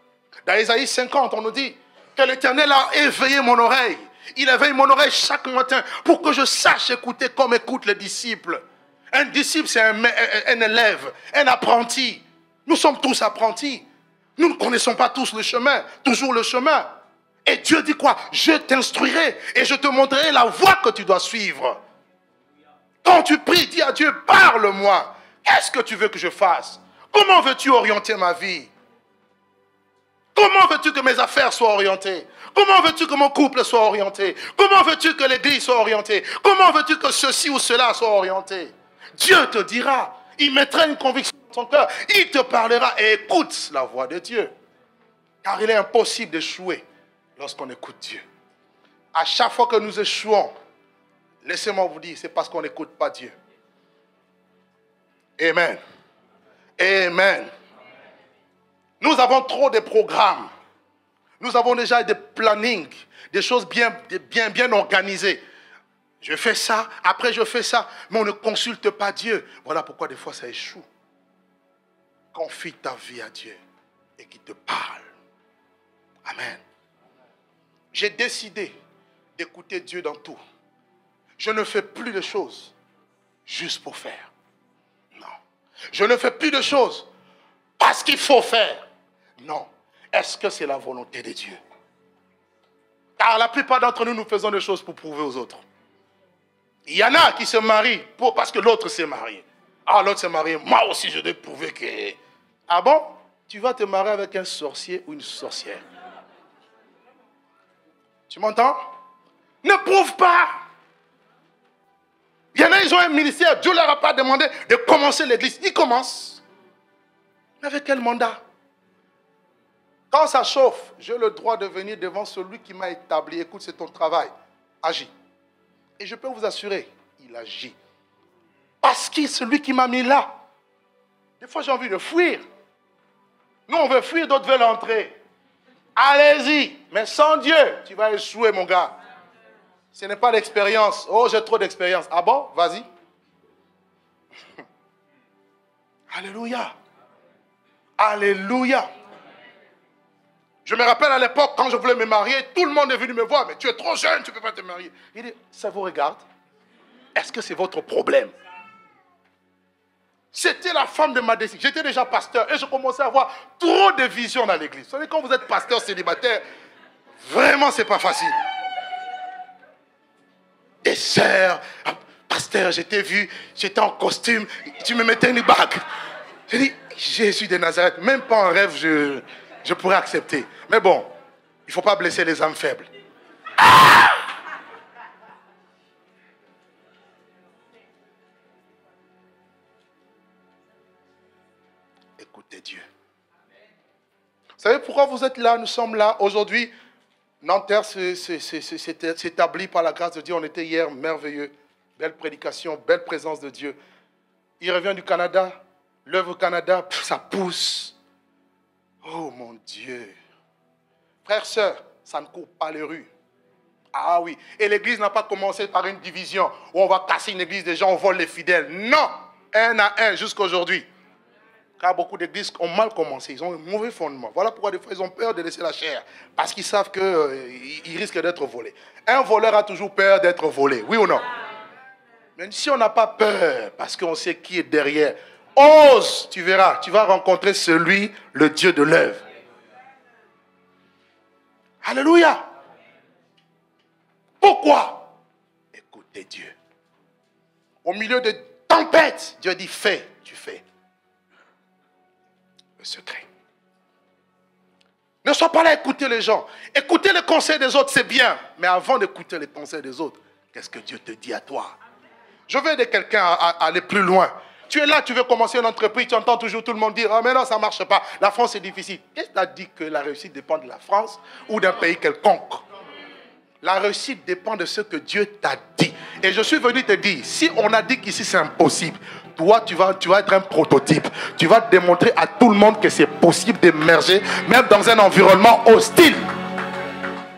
Speaker 1: Dans Isaïe 50, on nous dit que l'Éternel a éveillé mon oreille. Il éveille mon oreille chaque matin pour que je sache écouter comme écoutent les disciples. Un disciple, c'est un, élève, un apprenti. Nous sommes tous apprentis. Nous ne connaissons pas tous le chemin, toujours le chemin. Et Dieu dit quoi? Je t'instruirai et je te montrerai la voie que tu dois suivre. Quand tu pries, dis à Dieu, parle-moi. Qu'est-ce que tu veux que je fasse? Comment veux-tu orienter ma vie? Comment veux-tu que mes affaires soient orientées? Comment veux-tu que mon couple soit orienté? Comment veux-tu que l'église soit orientée? Comment veux-tu que ceci ou cela soit orienté? Dieu te dira. Il mettra une conviction dans ton cœur. Il te parlera et écoute la voix de Dieu. Car il est impossible d'échouer lorsqu'on écoute Dieu. À chaque fois que nous échouons, laissez-moi vous dire, c'est parce qu'on n'écoute pas Dieu. Amen. Amen. Nous avons trop de programmes. Nous avons déjà des plannings, des choses bien, organisées. Je fais ça, après je fais ça, mais on ne consulte pas Dieu. Voilà pourquoi des fois ça échoue. Confie ta vie à Dieu et qu'il te parle. Amen. J'ai décidé d'écouter Dieu dans tout. Je ne fais plus de choses juste pour faire. Non. Je ne fais plus de choses parce qu'il faut faire. Non. Est-ce que c'est la volonté de Dieu? Car la plupart d'entre nous, nous faisons des choses pour prouver aux autres. Il y en a qui se marient pour, parce que l'autre s'est marié. Ah, l'autre s'est marié, moi aussi je dois prouver que... Ah bon? Tu vas te marier avec un sorcier ou une sorcière. Tu m'entends? Ne prouve pas. Il y en a, ils ont un ministère. Dieu ne leur a pas demandé de commencer l'église. Ils commencent. Mais avec quel mandat? Quand ça chauffe, j'ai le droit de venir devant celui qui m'a établi. Écoute, c'est ton travail. Agis. Et je peux vous assurer, il agit. Parce qu'il celui qui m'a mis là. Des fois, j'ai envie de fuir. Nous, on veut fuir, d'autres veulent entrer. Allez-y. Mais sans Dieu, tu vas échouer, mon gars. Ce n'est pas l'expérience. Oh, j'ai trop d'expérience. Ah bon? Vas-y. [LAUGHS] Alléluia. Alléluia. Je me rappelle à l'époque, quand je voulais me marier, tout le monde est venu me voir, mais tu es trop jeune, tu ne peux pas te marier. Il dit, ça vous regarde? Est-ce que c'est votre problème? C'était la femme de ma décision. J'étais déjà pasteur et je commençais à avoir trop de visions dans l'église. Vous savez, quand vous êtes pasteur célibataire, vraiment, ce n'est pas facile. Des sœurs, ah, pasteur, je t'ai vu, j'étais en costume, tu me mettais une bague. J'ai dit, Jésus de Nazareth, même pas en rêve, je, je pourrais accepter. Mais bon, il ne faut pas blesser les âmes faibles. Écoutez Dieu. Vous savez pourquoi vous êtes là, nous sommes là aujourd'hui Nanterre s'est établi par la grâce de Dieu. On était hier merveilleux. Belle prédication, belle présence de Dieu. Il revient du Canada. L'œuvre au Canada, ça pousse. Oh mon Dieu. Frères, sœurs, ça ne court pas les rues. Ah oui. Et l'église n'a pas commencé par une division où on va casser une église des gens, on vole les fidèles. Non. Un à un jusqu'à aujourd'hui. Car beaucoup d'églises ont mal commencé. Ils ont un mauvais fondement. Voilà pourquoi des fois ils ont peur de laisser la chair. Parce qu'ils savent qu'ils euh, risquent d'être volés. Un voleur a toujours peur d'être volé. Oui ou non? Mais si on n'a pas peur, parce qu'on sait qui est derrière, Ose, tu verras, tu vas rencontrer celui, le Dieu de l'œuvre. Alléluia. Pourquoi? Écoutez Dieu. Au milieu de tempêtes, Dieu dit fais, tu fais. Secret. Ne sois pas là à écouter les gens. Écouter les conseils des autres, c'est bien. Mais avant d'écouter les conseils des autres, qu'est-ce que Dieu te dit à toi? Je veux aider quelqu'un à, aller plus loin. Tu es là, tu veux commencer une entreprise, tu entends toujours tout le monde dire Oh, mais non, ça ne marche pas. La France est difficile. Qu'est-ce que tu as dit que la réussite dépend de la France ou d'un pays quelconque? La réussite dépend de ce que Dieu t'a dit. Et je suis venu te dire si on a dit qu'ici c'est impossible, toi, tu vas, être un prototype. Tu vas démontrer à tout le monde que c'est possible d'émerger, même dans un environnement hostile.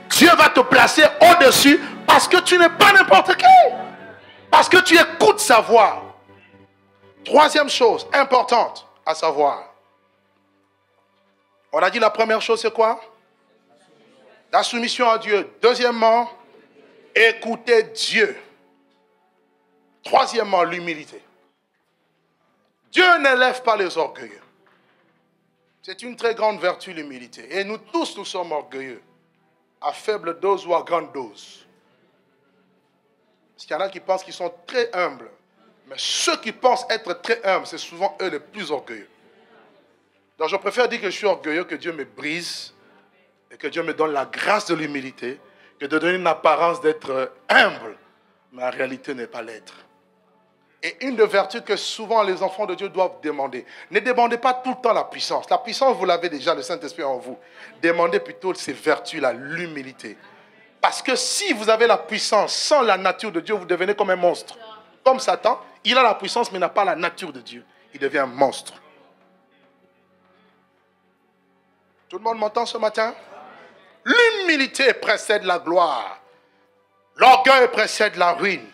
Speaker 1: Dieu va te placer au-dessus parce que tu n'es pas n'importe qui. Parce que tu écoutes sa voix. Troisième chose importante à savoir. On a dit la première chose, c'est quoi? La soumission à Dieu. Deuxièmement, écouter Dieu. Troisièmement, l'humilité. Dieu n'élève pas les orgueilleux. C'est une très grande vertu, l'humilité. Et nous tous, nous sommes orgueilleux. À faible dose ou à grande dose. Parce qu'il y en a qui pensent qu'ils sont très humbles. Mais ceux qui pensent être très humbles, c'est souvent eux les plus orgueilleux. Donc je préfère dire que je suis orgueilleux, que Dieu me brise et que Dieu me donne la grâce de l'humilité, que de donner une apparence d'être humble, mais en réalité n'est pas l'être. Et une des vertus que souvent les enfants de Dieu doivent demander. Ne demandez pas tout le temps la puissance. La puissance, vous l'avez déjà, le Saint-Esprit en vous. Demandez plutôt ces vertus-là, l'humilité. Parce que si vous avez la puissance sans la nature de Dieu, vous devenez comme un monstre. Comme Satan, il a la puissance mais n'a pas la nature de Dieu. Il devient un monstre. Tout le monde m'entend ce matin? L'humilité précède la gloire. L'orgueil précède la ruine.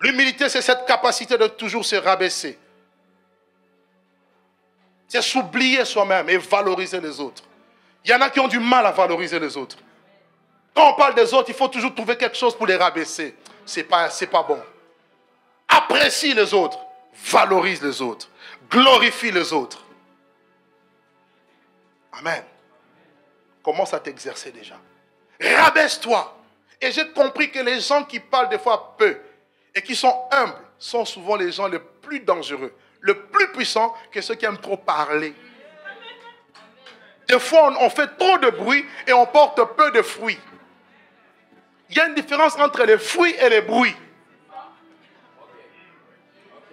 Speaker 1: L'humilité, c'est cette capacité de toujours se rabaisser. C'est s'oublier soi-même et valoriser les autres. Il y en a qui ont du mal à valoriser les autres. Quand on parle des autres, il faut toujours trouver quelque chose pour les rabaisser. Ce n'est pas, bon. Apprécie les autres. Valorise les autres. Glorifie les autres. Amen. Commence à t'exercer déjà. Rabaisse-toi. Et j'ai compris que les gens qui parlent des fois peu, et qui sont humbles sont souvent les gens les plus dangereux, le plus puissants que ceux qui aiment trop parler. Des fois, on fait trop de bruit et on porte peu de fruits. Il y a une différence entre les fruits et les bruits.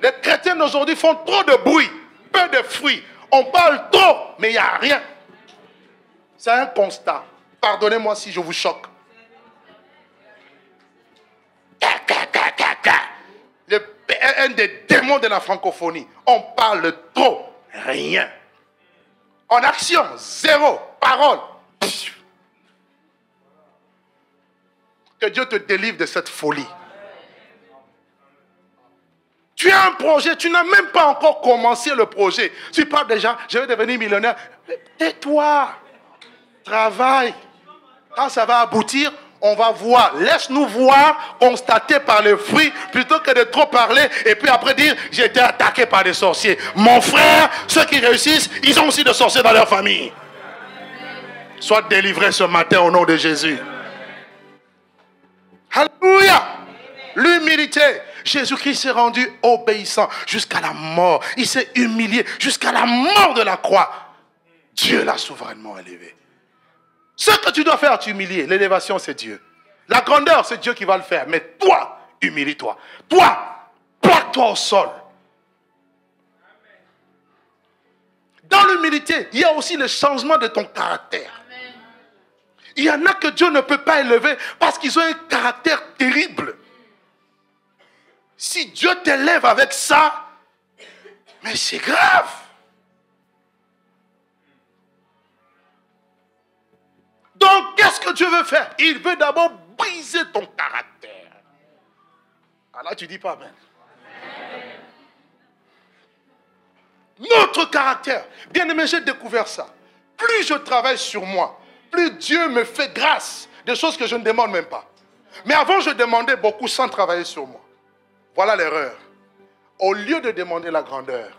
Speaker 1: Les chrétiens d'aujourd'hui font trop de bruit, peu de fruits. On parle trop, mais il n'y a rien. C'est un constat. Pardonnez-moi si je vous choque. Un des démons de la francophonie. On parle trop, rien. En action, zéro, parole. Que Dieu te délivre de cette folie. Tu as un projet, tu n'as même pas encore commencé le projet. Tu parles déjà, je vais devenir millionnaire. Tais-toi, travaille. Quand ça va aboutir, on va voir. Laisse-nous voir, constater par les fruits, plutôt que de trop parler et puis après dire, j'ai été attaqué par des sorciers. Mon frère, ceux qui réussissent, ils ont aussi des sorciers dans leur famille. Sois délivré ce matin au nom de Jésus. Alléluia. L'humilité. Jésus-Christ s'est rendu obéissant jusqu'à la mort. Il s'est humilié jusqu'à la mort de la croix. Dieu l'a souverainement élevé. Ce que tu dois faire, tu humilier. L'élévation, c'est Dieu. La grandeur, c'est Dieu qui va le faire. Mais toi, humilie-toi. Toi, plaque-toi au sol. Dans l'humilité, il y a aussi le changement de ton caractère. Il y en a que Dieu ne peut pas élever parce qu'ils ont un caractère terrible. Si Dieu t'élève avec ça, mais c'est grave. Donc, qu'est-ce que Dieu veut faire? Il veut d'abord briser ton caractère. Alors ah, tu dis pas Amen. Notre caractère. Bien aimé, j'ai découvert ça. Plus je travaille sur moi, plus Dieu me fait grâce. Des choses que je ne demande même pas. Mais avant, je demandais beaucoup sans travailler sur moi. Voilà l'erreur. Au lieu de demander la grandeur,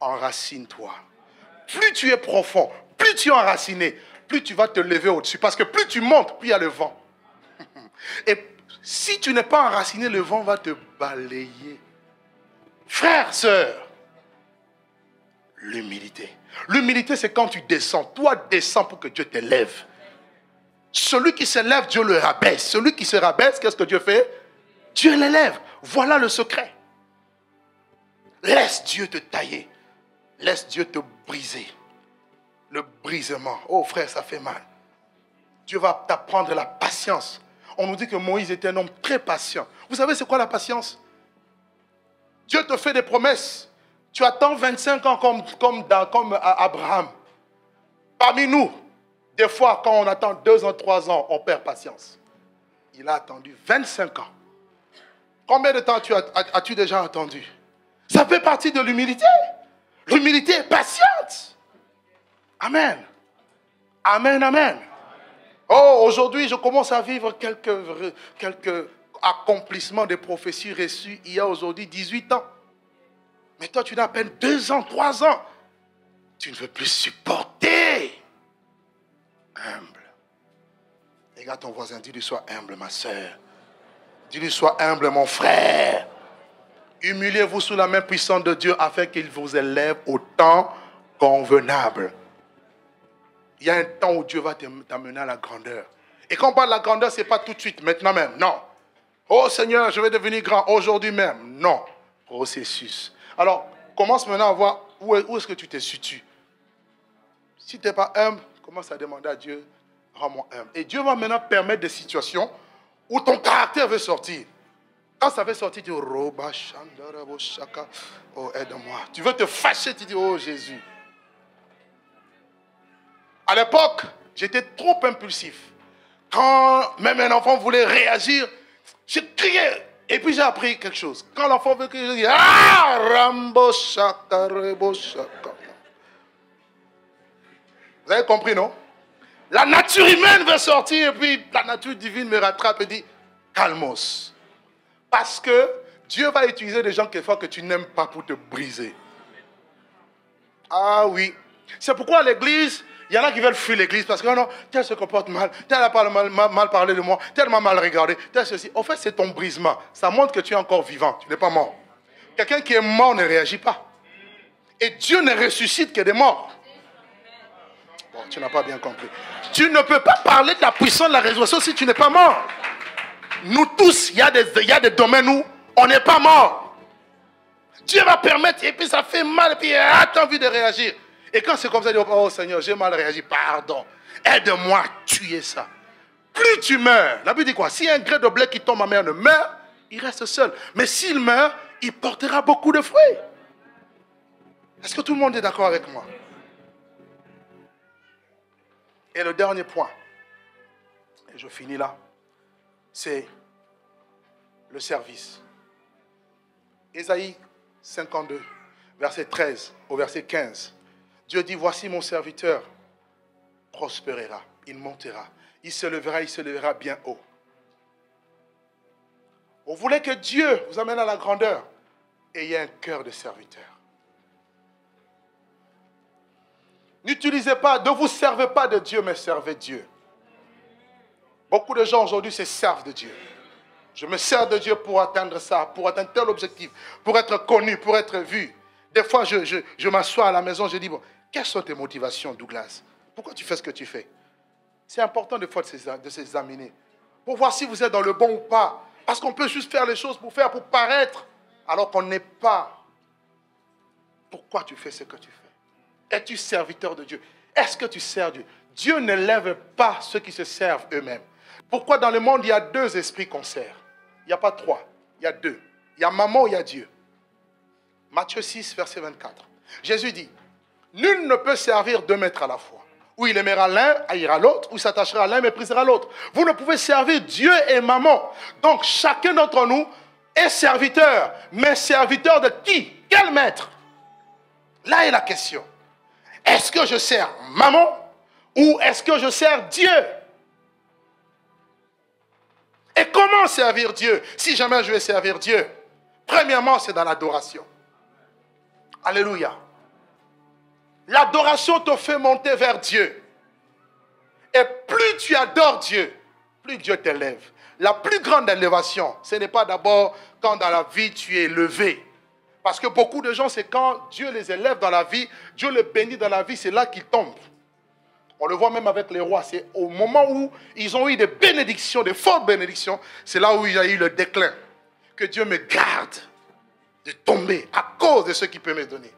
Speaker 1: enracine-toi. Plus tu es profond, plus tu es enraciné, plus tu vas te lever au-dessus. Parce que plus tu montes, plus il y a le vent. Et si tu n'es pas enraciné, le vent va te balayer. Frère, sœur, l'humilité. L'humilité, c'est quand tu descends. Toi, descends pour que Dieu t'élève. Celui qui s'élève, Dieu le rabaisse. Celui qui se rabaisse, qu'est-ce que Dieu fait? Dieu l'élève. Voilà le secret. Laisse Dieu te tailler. Laisse Dieu te briser. Le brisement. Oh frère, ça fait mal. Dieu va t'apprendre la patience. On nous dit que Moïse était un homme très patient. Vous savez, c'est quoi la patience? Dieu te fait des promesses. Tu attends 25 ans comme, comme, comme Abraham. Parmi nous, des fois, quand on attend 2 ans, 3 ans, on perd patience. Il a attendu 25 ans. Combien de temps as-tu déjà attendu? Ça fait partie de l'humilité. L'humilité est patiente. Amen. Amen, amen. Oh, aujourd'hui, je commence à vivre quelques, quelques accomplissements des prophéties reçues il y a aujourd'hui 18 ans. Mais toi, tu n'as à peine 2 ans, 3 ans. Tu ne veux plus supporter. Humble. Regarde ton voisin, dis-lui sois humble, ma soeur. Dis-lui sois humble, mon frère. Humiliez-vous sous la main puissante de Dieu afin qu'il vous élève au temps convenable. Il y a un temps où Dieu va t'amener à la grandeur. Et quand on parle de la grandeur, ce n'est pas tout de suite, maintenant même. Non. Oh Seigneur, je vais devenir grand aujourd'hui même. Non. Processus. Alors, commence maintenant à voir où est-ce que tu te situes. Si tu n'es pas humble, commence à demander à Dieu, rends-moi humble. Et Dieu va maintenant permettre des situations où ton caractère veut sortir. Quand ça veut sortir, tu dis, oh, aide-moi. Tu veux te fâcher, tu dis, oh Jésus. À l'époque, j'étais trop impulsif. Quand même un enfant voulait réagir, je criais. Et puis j'ai appris quelque chose. Quand l'enfant veut que je dise Ah Rambo Shaka Shaka. Vous avez compris, non? La nature humaine veut sortir et puis la nature divine me rattrape et dit Calmos. Parce que Dieu va utiliser des gens quelquefois que tu n'aimes pas pour te briser. Ah oui. C'est pourquoi l'église, il y en a qui veulent fuir l'église parce que oh non, tel se comporte mal, tel a mal, parlé de moi, tel m'a mal regardé, tel ceci. En fait, c'est ton brisement. Ça montre que tu es encore vivant, tu n'es pas mort. Quelqu'un qui est mort ne réagit pas. Et Dieu ne ressuscite que des morts. Bon, tu n'as pas bien compris. Tu ne peux pas parler de la puissance de la résurrection si tu n'es pas mort. Nous tous, il y, a des, il y a des domaines où on n'est pas mort. Dieu va permettre, et puis ça fait mal, et puis ah, tu as envie de réagir. Et quand c'est comme ça, dit, oh Seigneur, j'ai mal réagi, pardon. Aide-moi à tuer ça. Plus tu meurs, la Bible dit quoi? Si un gré de blé qui tombe, ma mère ne meurt, il reste seul. Mais s'il meurt, il portera beaucoup de fruits. Est-ce que tout le monde est d'accord avec moi? Et le dernier point, et je finis là, c'est le service. Ésaïe 52, verset 13 au verset 15. Dieu dit, voici mon serviteur prospérera, il montera, il se levera, il se levera bien haut. Vous voulez que Dieu vous amène à la grandeur, ayez un cœur de serviteur. N'utilisez pas, ne vous servez pas de Dieu, mais servez Dieu. Beaucoup de gens aujourd'hui se servent de Dieu. Je me sers de Dieu pour atteindre ça, pour atteindre tel objectif, pour être connu, pour être vu. Des fois, je, je m'assois à la maison, je dis, bon, quelles sont tes motivations, Douglas? Pourquoi tu fais ce que tu fais? C'est important des fois de s'examiner pour voir si vous êtes dans le bon ou pas. Parce qu'on peut juste faire les choses pour faire, pour paraître, alors qu'on n'est pas. Pourquoi tu fais ce que tu fais? Es-tu serviteur de Dieu? Est-ce que tu sers Dieu? Dieu ne lève pas ceux qui se servent eux-mêmes. Pourquoi dans le monde, il y a deux esprits qu'on sert? Il n'y a pas trois, il y a deux. Il y a maman, il y a Dieu. Matthieu 6, verset 24. Jésus dit, Nul ne peut servir deux maîtres à la fois. Ou il aimera l'un, haïra l'autre, ou s'attachera à l'un, méprisera l'autre. Vous ne pouvez servir Dieu et maman. Donc chacun d'entre nous est serviteur. Mais serviteur de qui? Quel maître? Là est la question. Est-ce que je sers maman ou est-ce que je sers Dieu? Et comment servir Dieu Si jamais je vais servir Dieu, premièrement, c'est dans l'adoration. Alléluia. L'adoration te fait monter vers Dieu. Et plus tu adores Dieu, plus Dieu t'élève. La plus grande élévation, ce n'est pas d'abord quand dans la vie tu es levé. Parce que beaucoup de gens, c'est quand Dieu les élève dans la vie, Dieu les bénit dans la vie, c'est là qu'ils tombent. On le voit même avec les rois. C'est au moment où ils ont eu des bénédictions, des fortes bénédictions, c'est là où il y a eu le déclin. Que Dieu me garde de tomber à cause de ce qu'il peut me donner.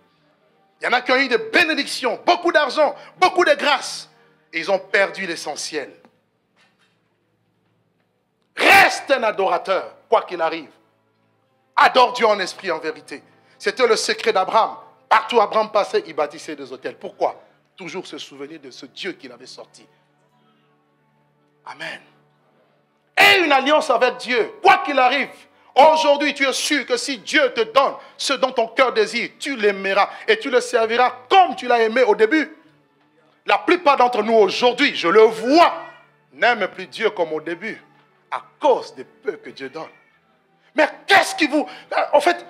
Speaker 1: Il y en a qui ont eu des bénédictions, beaucoup d'argent, beaucoup de grâce. Ils ont perdu l'essentiel. Reste un adorateur, quoi qu'il arrive. Adore Dieu en esprit, en vérité. C'était le secret d'Abraham. Partout Abraham passait, il bâtissait des hôtels. Pourquoi? Toujours se souvenir de ce Dieu qu'il avait sorti. Amen. Et une alliance avec Dieu, quoi qu'il arrive. Aujourd'hui, tu es sûr que si Dieu te donne ce dont ton cœur désire, tu l'aimeras et tu le serviras comme tu l'as aimé au début. La plupart d'entre nous aujourd'hui, je le vois, n'aiment plus Dieu comme au début à cause des peu que Dieu donne. Mais qu'est-ce qui vous... En fait,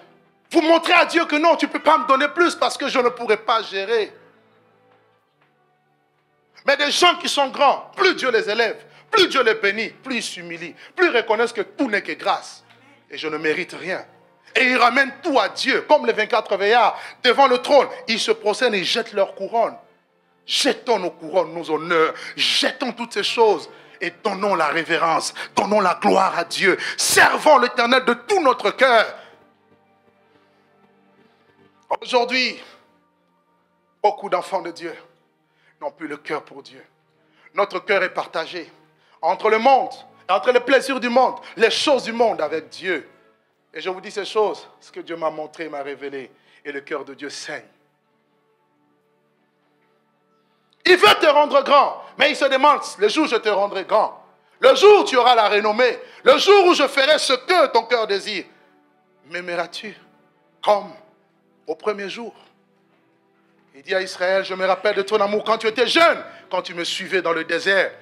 Speaker 1: vous montrez à Dieu que non, tu ne peux pas me donner plus parce que je ne pourrai pas gérer. Mais des gens qui sont grands, plus Dieu les élève, plus Dieu les bénit, plus ils s'humilient, plus ils reconnaissent que tout n'est que grâce. Et je ne mérite rien. Et ils ramènent tout à Dieu, comme les 24 veillards devant le trône. Ils se procèdent et jettent leur couronne. Jetons nos couronnes, nos honneurs, jetons toutes ces choses et donnons la révérence, donnons la gloire à Dieu. Servons l'éternel de tout notre cœur. Aujourd'hui, beaucoup d'enfants de Dieu n'ont plus le cœur pour Dieu. Notre cœur est partagé entre le monde, entre les plaisirs du monde, les choses du monde avec Dieu. Et je vous dis ces choses, ce que Dieu m'a montré, m'a révélé, et le cœur de Dieu saigne. Il veut te rendre grand, mais il se demande, le jour où je te rendrai grand, le jour où tu auras la renommée, le jour où je ferai ce que ton cœur désire, m'aimeras-tu comme au premier jour? Il dit à Israël, je me rappelle de ton amour quand tu étais jeune, quand tu me suivais dans le désert.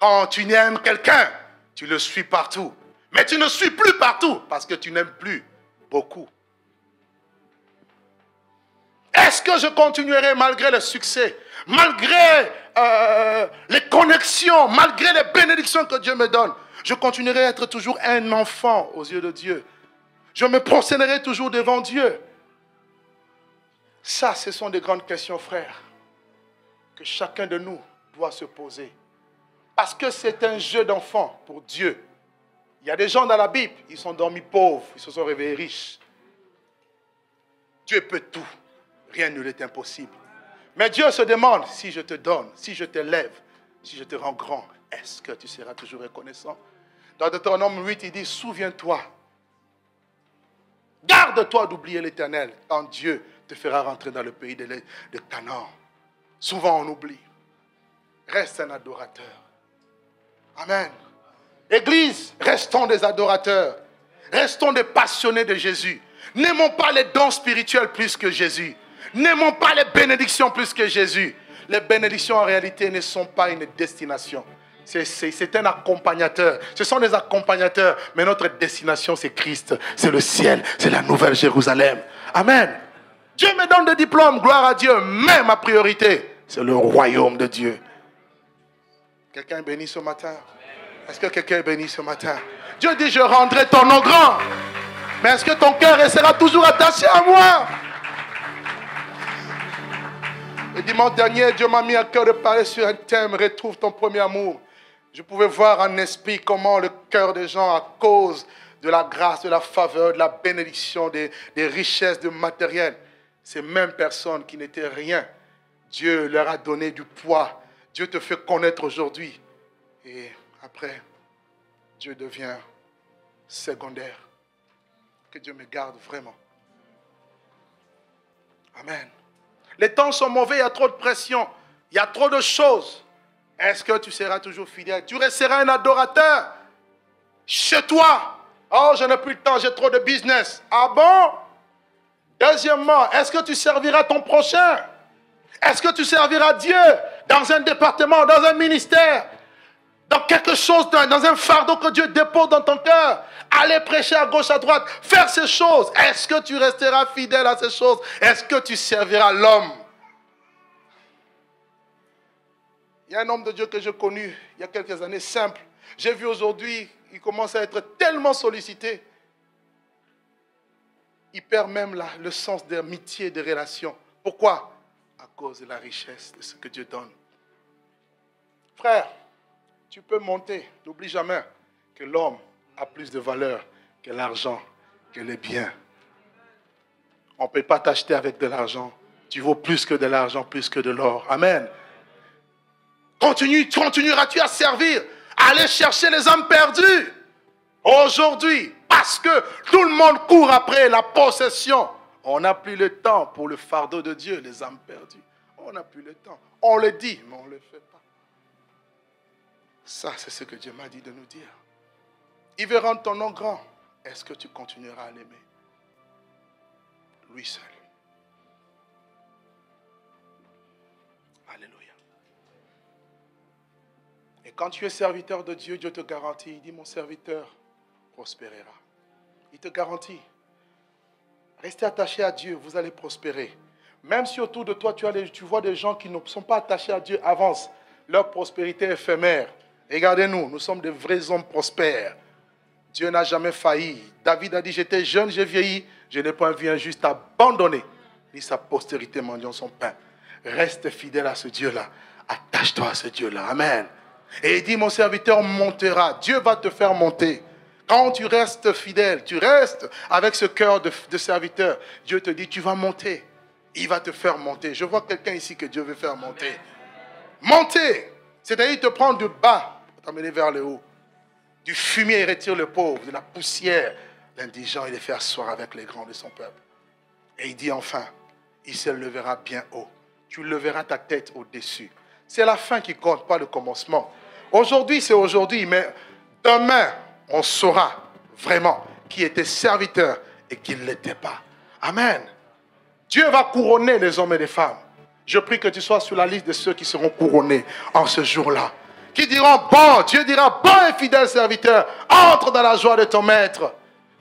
Speaker 1: Quand tu n'aimes quelqu'un, tu le suis partout. Mais tu ne suis plus partout parce que tu n'aimes plus beaucoup. Est-ce que je continuerai malgré le succès, malgré euh, les connexions, malgré les bénédictions que Dieu me donne Je continuerai à être toujours un enfant aux yeux de Dieu. Je me prosternerai toujours devant Dieu. Ça, ce sont des grandes questions, frères, que chacun de nous doit se poser. Parce que c'est un jeu d'enfant pour Dieu. Il y a des gens dans la Bible, ils sont dormis pauvres, ils se sont réveillés riches. Dieu peut tout. Rien ne est impossible. Mais Dieu se demande, si je te donne, si je t'élève, si je te rends grand, est-ce que tu seras toujours reconnaissant? Dans Deutéronome 8, il dit, souviens-toi, garde-toi d'oublier l'Éternel, quand Dieu te fera rentrer dans le pays de Canaan. Souvent on oublie. Reste un adorateur. Amen. Église, restons des adorateurs. Restons des passionnés de Jésus. N'aimons pas les dons spirituels plus que Jésus. N'aimons pas les bénédictions plus que Jésus. Les bénédictions en réalité ne sont pas une destination. C'est un accompagnateur. Ce sont des accompagnateurs. Mais notre destination, c'est Christ. C'est le ciel. C'est la nouvelle Jérusalem. Amen. Dieu me donne des diplômes. Gloire à Dieu. Mais ma priorité, c'est le royaume de Dieu. Quelqu'un est béni ce matin? Est-ce que quelqu'un est béni ce matin? Dieu dit, je rendrai ton nom grand. Mais est-ce que ton cœur restera toujours attaché à moi? Le dimanche dernier, Dieu m'a mis à cœur de parler sur un thème, retrouve ton premier amour. Je pouvais voir en esprit comment le cœur des gens, à cause de la grâce, de la faveur, de la bénédiction, des, richesses, de matériel, ces mêmes personnes qui n'étaient rien, Dieu leur a donné du poids. Dieu te fait connaître aujourd'hui. Et après, Dieu devient secondaire. Que Dieu me garde vraiment. Amen. Les temps sont mauvais, il y a trop de pression, il y a trop de choses. Est-ce que tu seras toujours fidèle? Tu resteras un adorateur chez toi. Oh, je n'ai plus le temps, j'ai trop de business. Ah bon? Deuxièmement, est-ce que tu serviras ton prochain? Est-ce que tu serviras Dieu? Dans un département, dans un ministère dans quelque chose, dans un fardeau que Dieu dépose dans ton cœur. Aller prêcher à gauche, à droite, faire ces choses. Est-ce que tu resteras fidèle à ces choses? Est-ce que tu serviras l'homme? Il y a un homme de Dieu que j'ai connu il y a quelques années, simple. J'ai vu aujourd'hui, il commence à être tellement sollicité. Il perd même le sens d'amitié, de relation. Pourquoi? Cause de la richesse de ce que Dieu donne. Frère, tu peux monter. N'oublie jamais que l'homme a plus de valeur que l'argent, que les biens. On ne peut pas t'acheter avec de l'argent. Tu vaux plus que de l'argent, plus que de l'or. Amen. Continue, continueras-tu à servir, à aller chercher les âmes perdues? Aujourd'hui, parce que tout le monde court après la possession. On n'a plus le temps pour le fardeau de Dieu, les âmes perdues. On n'a plus le temps. On le dit, mais on ne le fait pas. Ça, c'est ce que Dieu m'a dit de nous dire. Il veut rendre ton nom grand. Est-ce que tu continueras à l'aimer? Lui seul. Alléluia. Et quand tu es serviteur de Dieu, Dieu te garantit, il dit, mon serviteur prospérera. Il te garantit. Restez attaché à Dieu, vous allez prospérer. Même si autour de toi, tu, vois des gens qui ne sont pas attachés à Dieu, avance. Leur prospérité éphémère. Regardez-nous, nous sommes des vrais hommes prospères. Dieu n'a jamais failli. David a dit, j'étais jeune, j'ai vieilli, je n'ai pas vu un juste abandonné, ni sa postérité mendiant son pain. Reste fidèle à ce Dieu-là. Attache-toi à ce Dieu-là. Amen. Et il dit, mon serviteur montera. Dieu va te faire monter. Quand tu restes fidèle, tu restes avec ce cœur de, de serviteur, Dieu te dit, tu vas monter. Il va te faire monter. Je vois quelqu'un ici que Dieu veut faire monter. Monter, c'est-à-dire te prendre du bas pour t'amener vers le haut. Du fumier, il retire le pauvre. De la poussière, l'indigent, il les fait asseoir avec les grands de son peuple. Et il dit enfin, il se levera bien haut. Tu leveras ta tête au-dessus. C'est la fin qui compte, pas le commencement. Aujourd'hui, c'est aujourd'hui, mais demain, on saura vraiment qui était serviteur et qui ne l'était pas. Amen. Dieu va couronner les hommes et les femmes. Je prie que tu sois sur la liste de ceux qui seront couronnés en ce jour-là qui diront, bon, Dieu dira, bon et fidèle serviteur, entre dans la joie de ton maître.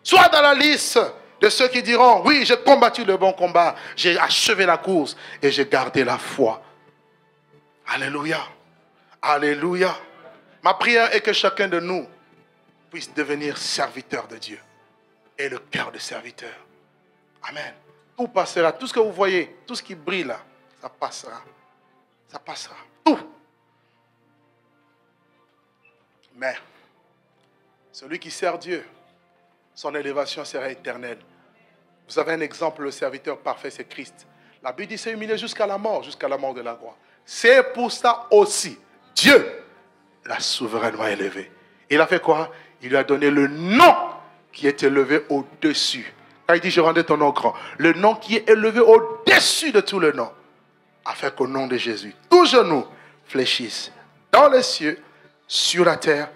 Speaker 1: Sois dans la liste de ceux qui diront, oui, j'ai combattu le bon combat, j'ai achevé la course et j'ai gardé la foi. Alléluia. Alléluia. Ma prière est que chacun de nous puisse devenir serviteur de Dieu et le cœur de serviteur. Amen. Tout passera. Tout ce que vous voyez, tout ce qui brille là, ça passera. Ça passera. Tout. Mais celui qui sert Dieu, son élévation sera éternelle. Vous avez un exemple, le serviteur parfait, c'est Christ. La Bible dit s'est humilié jusqu'à la mort, jusqu'à la mort de la croix. C'est pour ça aussi, Dieu l'a souverainement élevé. Il a fait quoi? Il lui a donné le nom qui est élevé au-dessus. Quand il dit je rendais ton nom grand, le nom qui est élevé au-dessus de tout le nom, afin qu'au nom de Jésus, tous genoux fléchissent dans les cieux, sur la terre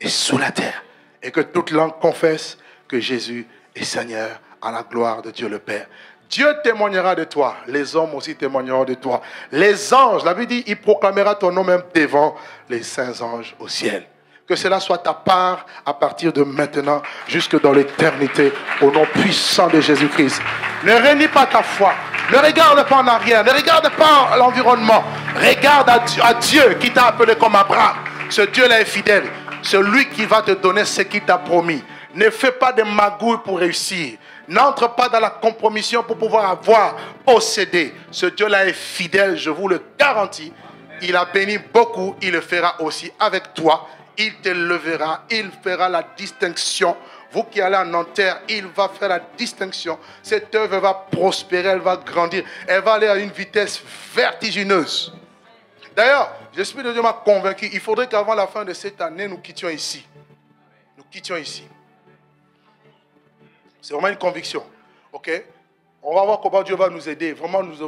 Speaker 1: et sous la terre. Et que toute langue confesse que Jésus est Seigneur à la gloire de Dieu le Père. Dieu témoignera de toi. Les hommes aussi témoigneront de toi. Les anges, la Bible dit, il proclamera ton nom même devant les saints anges au ciel. Que cela soit ta part à partir de maintenant jusque dans l'éternité au nom puissant de Jésus-Christ. Ne réunis pas ta foi. Ne regarde pas en arrière. Ne regarde pas l'environnement. Regarde à Dieu qui t'a appelé comme Abraham. Ce Dieu-là est fidèle. C'est lui qui va te donner ce qu'il t'a promis. Ne fais pas de magouilles pour réussir. N'entre pas dans la compromission pour pouvoir avoir, posséder. Ce Dieu-là est fidèle, je vous le garantis. Il a béni beaucoup, il le fera aussi avec toi. Il te levera, il fera la distinction. Vous qui allez en enterre, il va faire la distinction. Cette œuvre va prospérer, elle va grandir, elle va aller à une vitesse vertigineuse. D'ailleurs, l'Esprit de Dieu m'a convaincu, il faudrait qu'avant la fin de cette année, nous quittions ici. Nous quittions ici. C'est vraiment une conviction. OK? On va voir comment Dieu va nous aider. Vraiment, nous,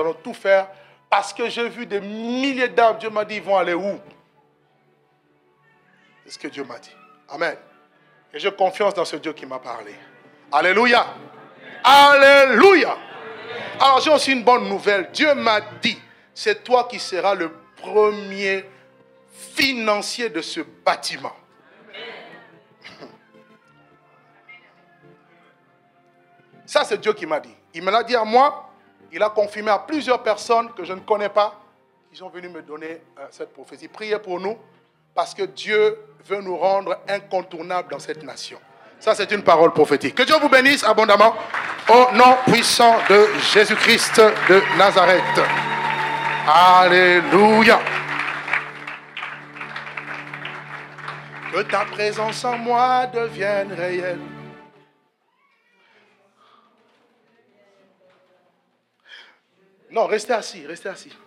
Speaker 1: allons, tout faire. Parce que j'ai vu des milliers d'âmes. Dieu m'a dit, ils vont aller où? C'est ce que Dieu m'a dit. Amen. Et j'ai confiance dans ce Dieu qui m'a parlé. Alléluia. Alléluia. Alors j'ai aussi une bonne nouvelle. Dieu m'a dit, c'est toi qui seras le premier financier de ce bâtiment. [LAUGHS] Ça, c'est Dieu qui m'a dit. Il me l'a dit à moi, il a confirmé à plusieurs personnes que je ne connais pas, qui sont venus me donner euh, cette prophétie. Priez pour nous, parce que Dieu veut nous rendre incontournables dans cette nation. Ça, c'est une parole prophétique. Que Dieu vous bénisse abondamment au nom puissant de Jésus-Christ de Nazareth. Alléluia. Que ta présence en moi devienne réelle. Non, restez assis, restez assis.